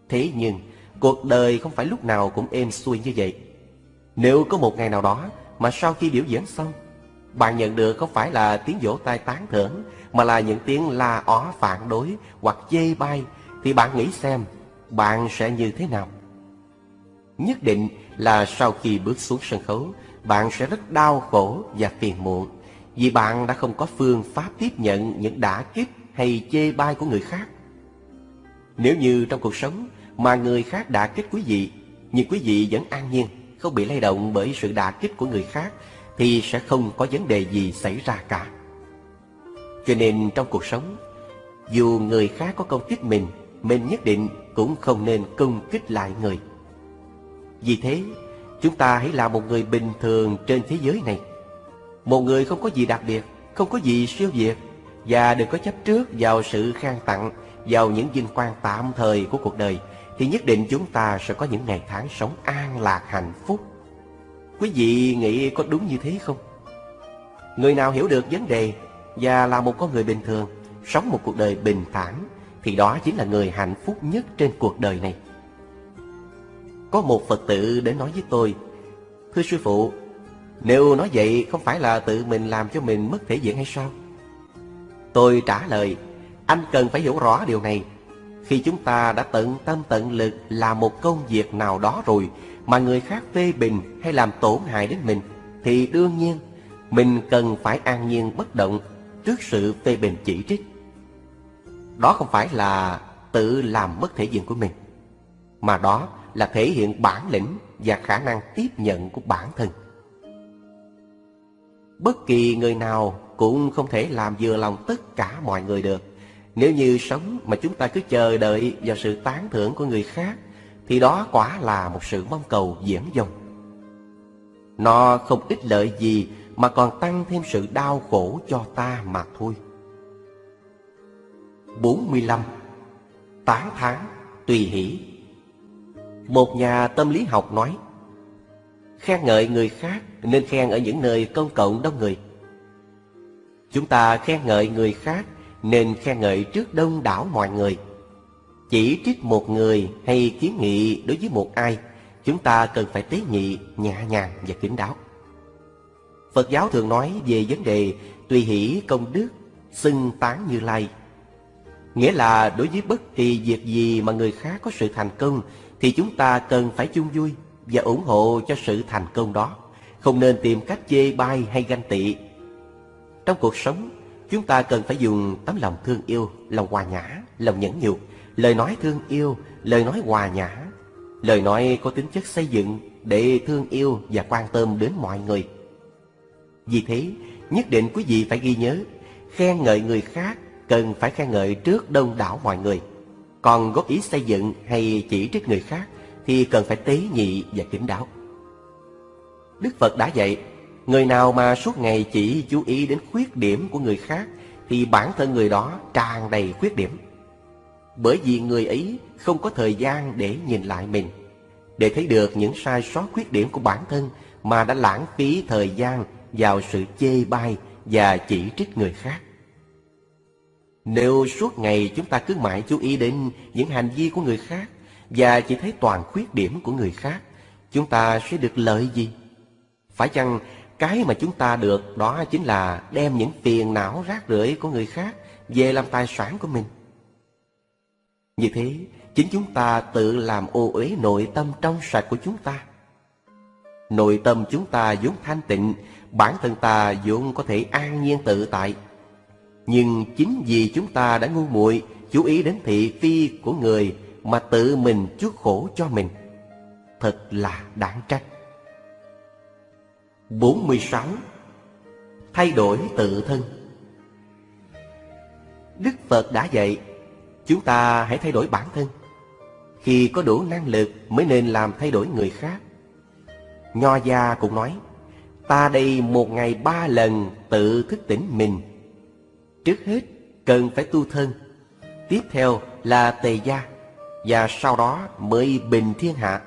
B: Thế nhưng, cuộc đời không phải lúc nào cũng êm xuôi như vậy. Nếu có một ngày nào đó mà sau khi biểu diễn xong, bạn nhận được không phải là tiếng vỗ tay tán thưởng, mà là những tiếng la ó phản đối hoặc chê bai, thì bạn nghĩ xem, bạn sẽ như thế nào? Nhất định là sau khi bước xuống sân khấu, bạn sẽ rất đau khổ và phiền muộn, vì bạn đã không có phương pháp tiếp nhận những đả kích hay chê bai của người khác. Nếu như trong cuộc sống mà người khác đả kích quý vị, nhưng quý vị vẫn an nhiên, không bị lay động bởi sự đả kích của người khác, thì sẽ không có vấn đề gì xảy ra cả. Cho nên trong cuộc sống, dù người khác có công kích mình, mình nhất định cũng không nên công kích lại người. Vì thế, chúng ta hãy là một người bình thường trên thế giới này. Một người không có gì đặc biệt, không có gì siêu việt, và đừng có chấp trước vào sự khen tặng, vào những vinh quang tạm thời của cuộc đời, thì nhất định chúng ta sẽ có những ngày tháng sống an lạc hạnh phúc. Quý vị nghĩ có đúng như thế không? Người nào hiểu được vấn đề và là một con người bình thường, sống một cuộc đời bình thản, thì đó chính là người hạnh phúc nhất trên cuộc đời này. Có một Phật tử đến nói với tôi, Thưa sư phụ, nếu nói vậy không phải là tự mình làm cho mình mất thể diện hay sao? Tôi trả lời, anh cần phải hiểu rõ điều này. Khi chúng ta đã tận tâm tận lực làm một công việc nào đó rồi mà người khác phê bình hay làm tổn hại đến mình, thì đương nhiên mình cần phải an nhiên bất động trước sự phê bình chỉ trích. Đó không phải là tự làm mất thể diện của mình, mà đó là thể hiện bản lĩnh và khả năng tiếp nhận của bản thân. Bất kỳ người nào cũng không thể làm vừa lòng tất cả mọi người được. Nếu như sống mà chúng ta cứ chờ đợi vào sự tán thưởng của người khác, thì đó quả là một sự mong cầu diễn dông. Nó không ích lợi gì mà còn tăng thêm sự đau khổ cho ta mà thôi. 45. Tán thán tùy hỷ. Một nhà tâm lý học nói Khen ngợi người khác nên khen ở những nơi công cộng đông người. Chúng ta khen ngợi người khác nên khen ngợi trước đông đảo mọi người. Chỉ trích một người hay kiến nghị đối với một ai Chúng ta cần phải tế nhị, nhẹ nhàng và kính đáo. Phật giáo thường nói về vấn đề tùy hỷ công đức, xưng tán như lai. Nghĩa là đối với bất kỳ việc gì mà người khác có sự thành công Thì chúng ta cần phải chung vui và ủng hộ cho sự thành công đó. Không nên tìm cách chê bai hay ganh tị. Trong cuộc sống, chúng ta cần phải dùng tấm lòng thương yêu, lòng hòa nhã, lòng nhẫn nhục. Lời nói thương yêu, lời nói hòa nhã. Lời nói có tính chất xây dựng để thương yêu và quan tâm đến mọi người. Vì thế, nhất định quý vị phải ghi nhớ Khen ngợi người khác cần phải khen ngợi trước đông đảo mọi người. Còn góp ý xây dựng hay chỉ trích người khác thì cần phải tế nhị và kính đáo. Đức Phật đã dạy, người nào mà suốt ngày chỉ chú ý đến khuyết điểm của người khác thì bản thân người đó tràn đầy khuyết điểm. Bởi vì người ấy không có thời gian để nhìn lại mình, để thấy được những sai sót khuyết điểm của bản thân mà đã lãng phí thời gian vào sự chê bai và chỉ trích người khác. Nếu suốt ngày chúng ta cứ mãi chú ý đến những hành vi của người khác và chỉ thấy toàn khuyết điểm của người khác, chúng ta sẽ được lợi gì? Phải chăng cái mà chúng ta được đó chính là đem những phiền não rác rưởi của người khác về làm tài sản của mình? Như thế, chính chúng ta tự làm ô uế nội tâm trong sạch của chúng ta. Nội tâm chúng ta vốn thanh tịnh, bản thân ta vốn có thể an nhiên tự tại. Nhưng chính vì chúng ta đã ngu muội chú ý đến thị phi của người mà tự mình chuốc khổ cho mình. Thật là đáng trách. 46. Thay đổi tự thân Đức Phật đã dạy, chúng ta hãy thay đổi bản thân. Khi có đủ năng lực mới nên làm thay đổi người khác. Nho gia cũng nói, ta đây một ngày ba lần tự thức tỉnh mình. Trước hết cần phải tu thân, tiếp theo là tề gia, và sau đó mới bình thiên hạ.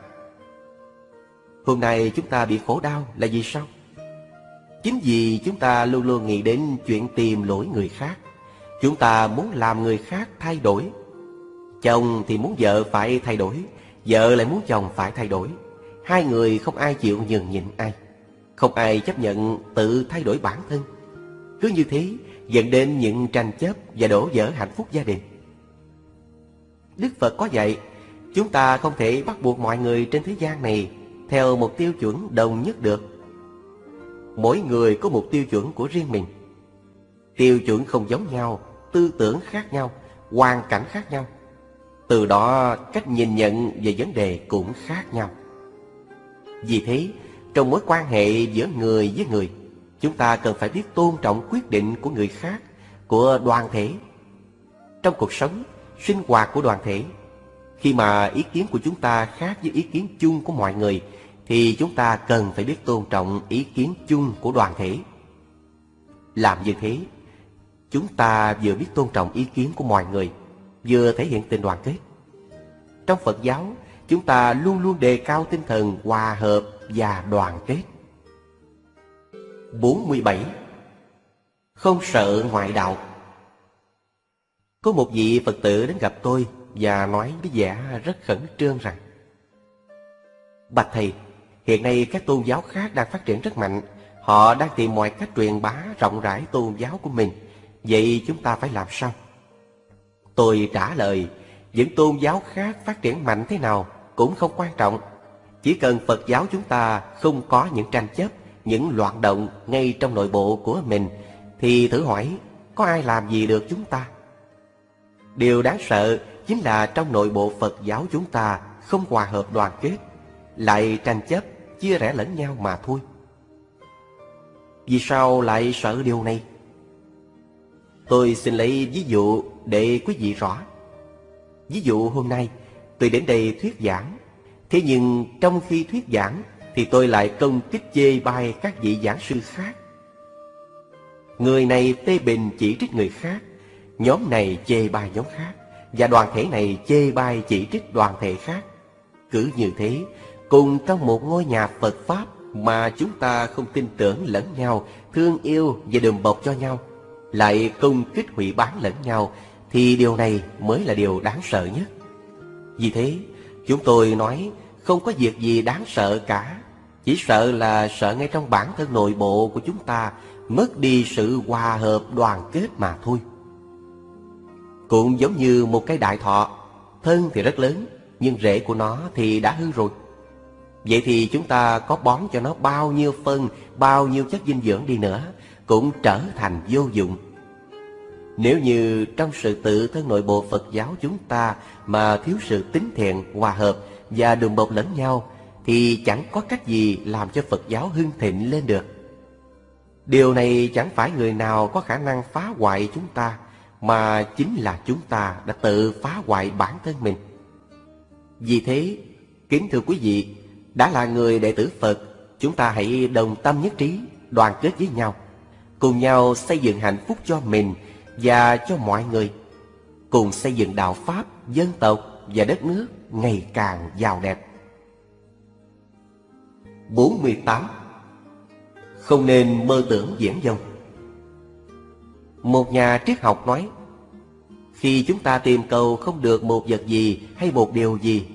B: Hôm nay chúng ta bị khổ đau là vì sao? Chính vì chúng ta luôn luôn nghĩ đến chuyện tìm lỗi người khác. Chúng ta muốn làm người khác thay đổi. Chồng thì muốn vợ phải thay đổi, vợ lại muốn chồng phải thay đổi. Hai người không ai chịu nhường nhịn ai. Không ai chấp nhận tự thay đổi bản thân. Cứ như thế dẫn đến những tranh chấp và đổ vỡ hạnh phúc gia đình. Đức Phật có dạy, chúng ta không thể bắt buộc mọi người trên thế gian này theo một tiêu chuẩn đồng nhất được. Mỗi người có một tiêu chuẩn của riêng mình. Tiêu chuẩn không giống nhau, tư tưởng khác nhau, hoàn cảnh khác nhau. Từ đó cách nhìn nhận về vấn đề cũng khác nhau. Vì thế, trong mối quan hệ giữa người với người, chúng ta cần phải biết tôn trọng quyết định của người khác, của đoàn thể. Trong cuộc sống, sinh hoạt của đoàn thể, khi mà ý kiến của chúng ta khác với ý kiến chung của mọi người, thì chúng ta cần phải biết tôn trọng ý kiến chung của đoàn thể. Làm như thế, chúng ta vừa biết tôn trọng ý kiến của mọi người, vừa thể hiện tình đoàn kết. Trong Phật giáo, chúng ta luôn luôn đề cao tinh thần hòa hợp và đoàn kết. 47. Không sợ ngoại đạo Có một vị Phật tử đến gặp tôi và nói với vẻ rất khẩn trương rằng Bạch Thầy, Hiện nay các tôn giáo khác đang phát triển rất mạnh Họ đang tìm mọi cách truyền bá rộng rãi tôn giáo của mình Vậy chúng ta phải làm sao? Tôi trả lời Những tôn giáo khác phát triển mạnh thế nào cũng không quan trọng Chỉ cần Phật giáo chúng ta không có những tranh chấp những loạn động ngay trong nội bộ của mình Thì thử hỏi có ai làm gì được chúng ta? Điều đáng sợ chính là trong nội bộ Phật giáo chúng ta không hòa hợp đoàn kết Lại tranh chấp chia rẽ lẫn nhau mà thôi. Vì sao lại sợ điều này? Tôi xin lấy ví dụ để quý vị rõ. Ví dụ hôm nay tôi đến đây thuyết giảng, thế nhưng trong khi thuyết giảng thì tôi lại công kích chê bai các vị giảng sư khác. Người này tê bình chỉ trích người khác, nhóm này chê bai nhóm khác, và đoàn thể này chê bai chỉ trích đoàn thể khác. Cứ như thế, cùng trong một ngôi nhà Phật Pháp mà chúng ta không tin tưởng lẫn nhau, thương yêu và đùm bọc cho nhau, lại công kích hủy bán lẫn nhau, thì điều này mới là điều đáng sợ nhất. Vì thế, chúng tôi nói không có việc gì đáng sợ cả, chỉ sợ là sợ ngay trong bản thân nội bộ của chúng ta mất đi sự hòa hợp đoàn kết mà thôi. Cũng giống như một cái đại thọ, thân thì rất lớn, nhưng rễ của nó thì đã hư rồi. Vậy thì chúng ta có bón cho nó bao nhiêu phân, bao nhiêu chất dinh dưỡng đi nữa, cũng trở thành vô dụng. Nếu như trong sự tự thân nội bộ Phật giáo chúng ta mà thiếu sự tín thiện, hòa hợp và đùm bọc lẫn nhau, thì chẳng có cách gì làm cho Phật giáo hưng thịnh lên được. Điều này chẳng phải người nào có khả năng phá hoại chúng ta, mà chính là chúng ta đã tự phá hoại bản thân mình. Vì thế, kính thưa quý vị, đã là người đệ tử Phật, chúng ta hãy đồng tâm nhất trí, đoàn kết với nhau, cùng nhau xây dựng hạnh phúc cho mình và cho mọi người, cùng xây dựng đạo Pháp, dân tộc và đất nước ngày càng giàu đẹp. 48. Không nên mơ tưởng diễn dông Một nhà triết học nói Khi chúng ta tìm cầu không được một vật gì hay một điều gì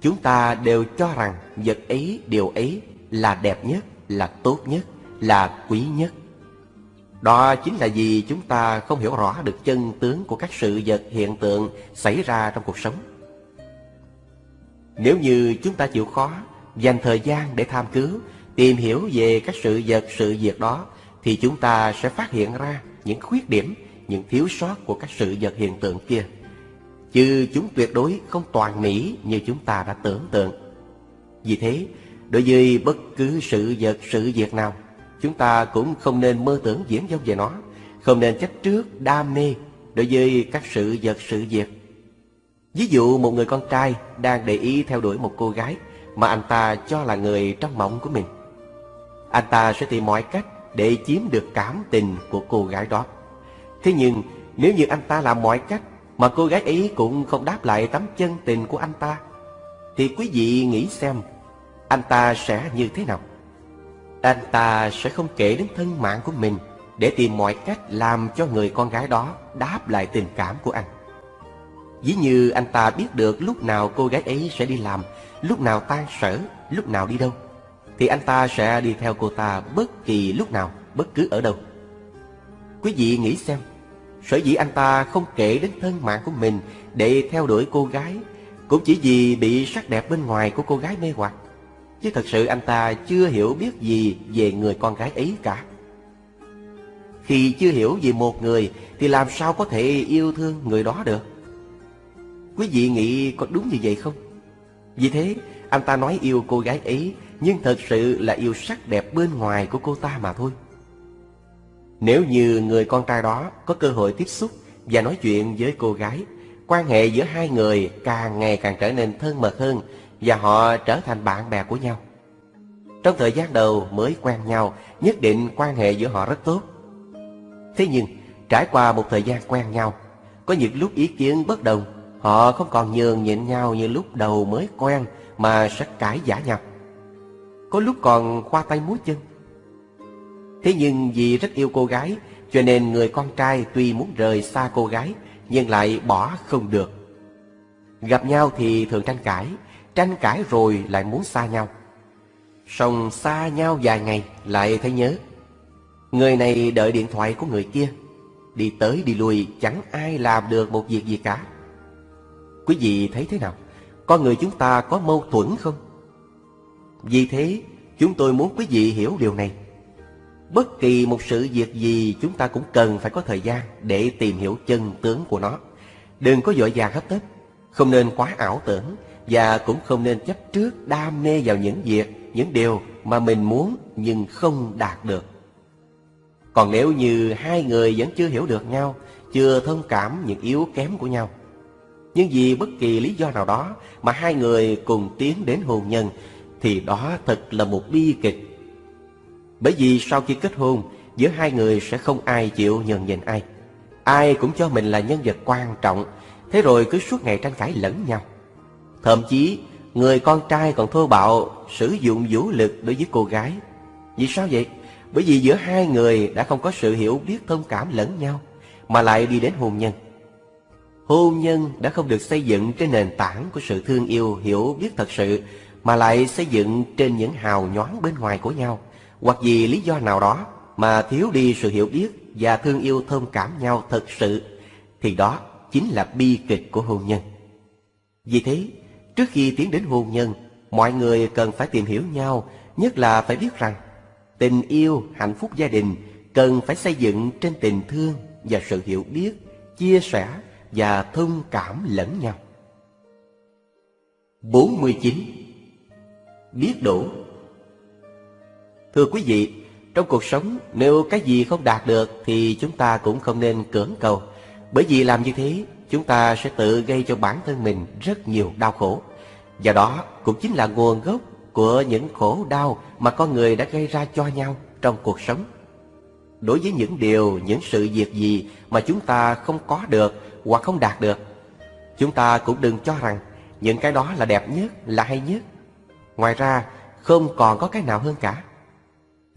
B: Chúng ta đều cho rằng vật ấy, điều ấy là đẹp nhất, là tốt nhất, là quý nhất đó chính là vì chúng ta không hiểu rõ được chân tướng của các sự vật hiện tượng xảy ra trong cuộc sống. Nếu như chúng ta chịu khó, dành thời gian để tham cứu, tìm hiểu về các sự vật, sự việc đó, thì chúng ta sẽ phát hiện ra những khuyết điểm, những thiếu sót của các sự vật hiện tượng kia. Chứ chúng tuyệt đối không toàn mỹ như chúng ta đã tưởng tượng. Vì thế, đối với bất cứ sự vật, sự việc nào, chúng ta cũng không nên mơ tưởng diễn dông về nó, không nên chấp trước đam mê đối với các sự vật, sự việc. Ví dụ một người con trai đang để ý theo đuổi một cô gái mà anh ta cho là người trong mộng của mình. Anh ta sẽ tìm mọi cách để chiếm được cảm tình của cô gái đó. Thế nhưng nếu như anh ta làm mọi cách mà cô gái ấy cũng không đáp lại tấm chân tình của anh ta, thì quý vị nghĩ xem anh ta sẽ như thế nào? Anh ta sẽ không kể đến thân mạng của mình để tìm mọi cách làm cho người con gái đó đáp lại tình cảm của anh. Dĩ như anh ta biết được lúc nào cô gái ấy sẽ đi làm, lúc nào tan sở, lúc nào đi đâu, thì anh ta sẽ đi theo cô ta bất kỳ lúc nào, bất cứ ở đâu. Quý vị nghĩ xem, sở dĩ anh ta không kể đến thân mạng của mình để theo đuổi cô gái, cũng chỉ vì bị sắc đẹp bên ngoài của cô gái mê hoặc. Chứ thật sự anh ta chưa hiểu biết gì về người con gái ấy cả. Khi chưa hiểu về một người thì làm sao có thể yêu thương người đó được? Quý vị nghĩ có đúng như vậy không? Vì thế, anh ta nói yêu cô gái ấy, nhưng thật sự là yêu sắc đẹp bên ngoài của cô ta mà thôi. Nếu như người con trai đó có cơ hội tiếp xúc và nói chuyện với cô gái, quan hệ giữa hai người càng ngày càng trở nên thân mật hơn và họ trở thành bạn bè của nhau. Trong thời gian đầu mới quen nhau, nhất định quan hệ giữa họ rất tốt. Thế nhưng, trải qua một thời gian quen nhau, có những lúc ý kiến bất đồng Họ không còn nhường nhịn nhau như lúc đầu mới quen mà sẽ cãi giả nhau. Có lúc còn khoa tay múa chân. Thế nhưng vì rất yêu cô gái, cho nên người con trai tuy muốn rời xa cô gái, nhưng lại bỏ không được. Gặp nhau thì thường tranh cãi, tranh cãi rồi lại muốn xa nhau. Xong xa nhau vài ngày lại thấy nhớ. Người này đợi điện thoại của người kia, đi tới đi lui chẳng ai làm được một việc gì cả. Quý vị thấy thế nào? Con người chúng ta có mâu thuẫn không? Vì thế, chúng tôi muốn quý vị hiểu điều này. Bất kỳ một sự việc gì chúng ta cũng cần phải có thời gian để tìm hiểu chân tướng của nó. Đừng có vội vàng hấp tấp, không nên quá ảo tưởng và cũng không nên chấp trước đam mê vào những việc, những điều mà mình muốn nhưng không đạt được. Còn nếu như hai người vẫn chưa hiểu được nhau, chưa thông cảm những yếu kém của nhau, nhưng vì bất kỳ lý do nào đó mà hai người cùng tiến đến hôn nhân thì đó thật là một bi kịch. Bởi vì sau khi kết hôn, giữa hai người sẽ không ai chịu nhường nhịn ai. Ai cũng cho mình là nhân vật quan trọng, thế rồi cứ suốt ngày tranh cãi lẫn nhau. Thậm chí, người con trai còn thô bạo sử dụng vũ lực đối với cô gái. Vì sao vậy? Bởi vì giữa hai người đã không có sự hiểu biết thông cảm lẫn nhau, mà lại đi đến hôn nhân. Hôn nhân đã không được xây dựng trên nền tảng của sự thương yêu hiểu biết thật sự, mà lại xây dựng trên những hào nhoáng bên ngoài của nhau, hoặc vì lý do nào đó mà thiếu đi sự hiểu biết và thương yêu thông cảm nhau thật sự, thì đó chính là bi kịch của hôn nhân. Vì thế, trước khi tiến đến hôn nhân, mọi người cần phải tìm hiểu nhau, nhất là phải biết rằng tình yêu, hạnh phúc gia đình cần phải xây dựng trên tình thương và sự hiểu biết, chia sẻ và thông cảm lẫn nhau. 49. Biết đủ Thưa quý vị, trong cuộc sống nếu cái gì không đạt được thì chúng ta cũng không nên cưỡng cầu. Bởi vì làm như thế, chúng ta sẽ tự gây cho bản thân mình rất nhiều đau khổ. Và đó cũng chính là nguồn gốc của những khổ đau mà con người đã gây ra cho nhau trong cuộc sống. Đối với những điều, những sự việc gì mà chúng ta không có được hoặc không đạt được, chúng ta cũng đừng cho rằng những cái đó là đẹp nhất, là hay nhất. Ngoài ra, không còn có cái nào hơn cả.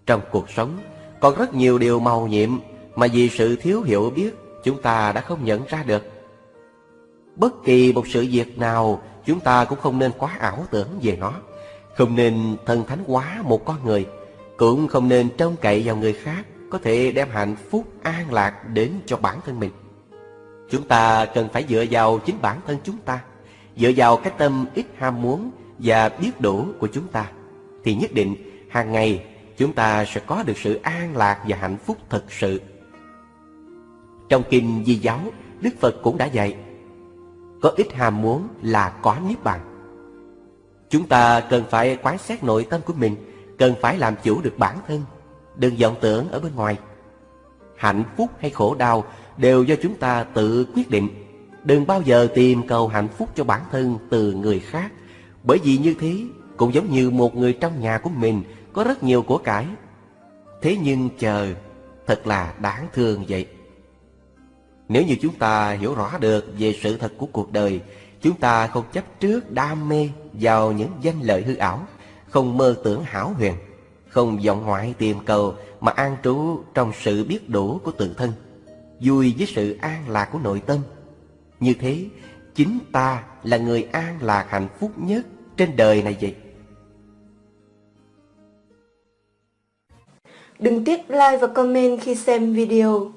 B: Trong cuộc sống, còn rất nhiều điều màu nhiệm mà vì sự thiếu hiểu biết chúng ta đã không nhận ra được. Bất kỳ một sự việc nào chúng ta cũng không nên quá ảo tưởng về nó. Không nên thần thánh quá một con người, cũng không nên trông cậy vào người khác có thể đem hạnh phúc an lạc đến cho bản thân mình. Chúng ta cần phải dựa vào chính bản thân chúng ta, dựa vào cái tâm ít ham muốn và biết đủ của chúng ta, thì nhất định hàng ngày chúng ta sẽ có được sự an lạc và hạnh phúc thật sự. Trong kinh Di giáo, Đức Phật cũng đã dạy, có ít ham muốn là có niết bàn. Chúng ta cần phải quán xét nội tâm của mình, cần phải làm chủ được bản thân, đừng vọng tưởng ở bên ngoài. Hạnh phúc hay khổ đau đều do chúng ta tự quyết định. Đừng bao giờ tìm cầu hạnh phúc cho bản thân từ người khác, bởi vì như thế cũng giống như một người trong nhà của mình có rất nhiều của cải. Thế nhưng chờ, thật là đáng thương vậy. Nếu như chúng ta hiểu rõ được về sự thật của cuộc đời, chúng ta không chấp trước đam mê vào những danh lợi hư ảo, không mơ tưởng hảo huyền, không vọng ngoại tìm cầu mà an trú trong sự biết đủ của tự thân, vui với sự an lạc của nội tâm. Như thế, chính ta là người an lạc hạnh phúc nhất trên đời này vậy.
C: Đừng tiếc like và comment khi xem video.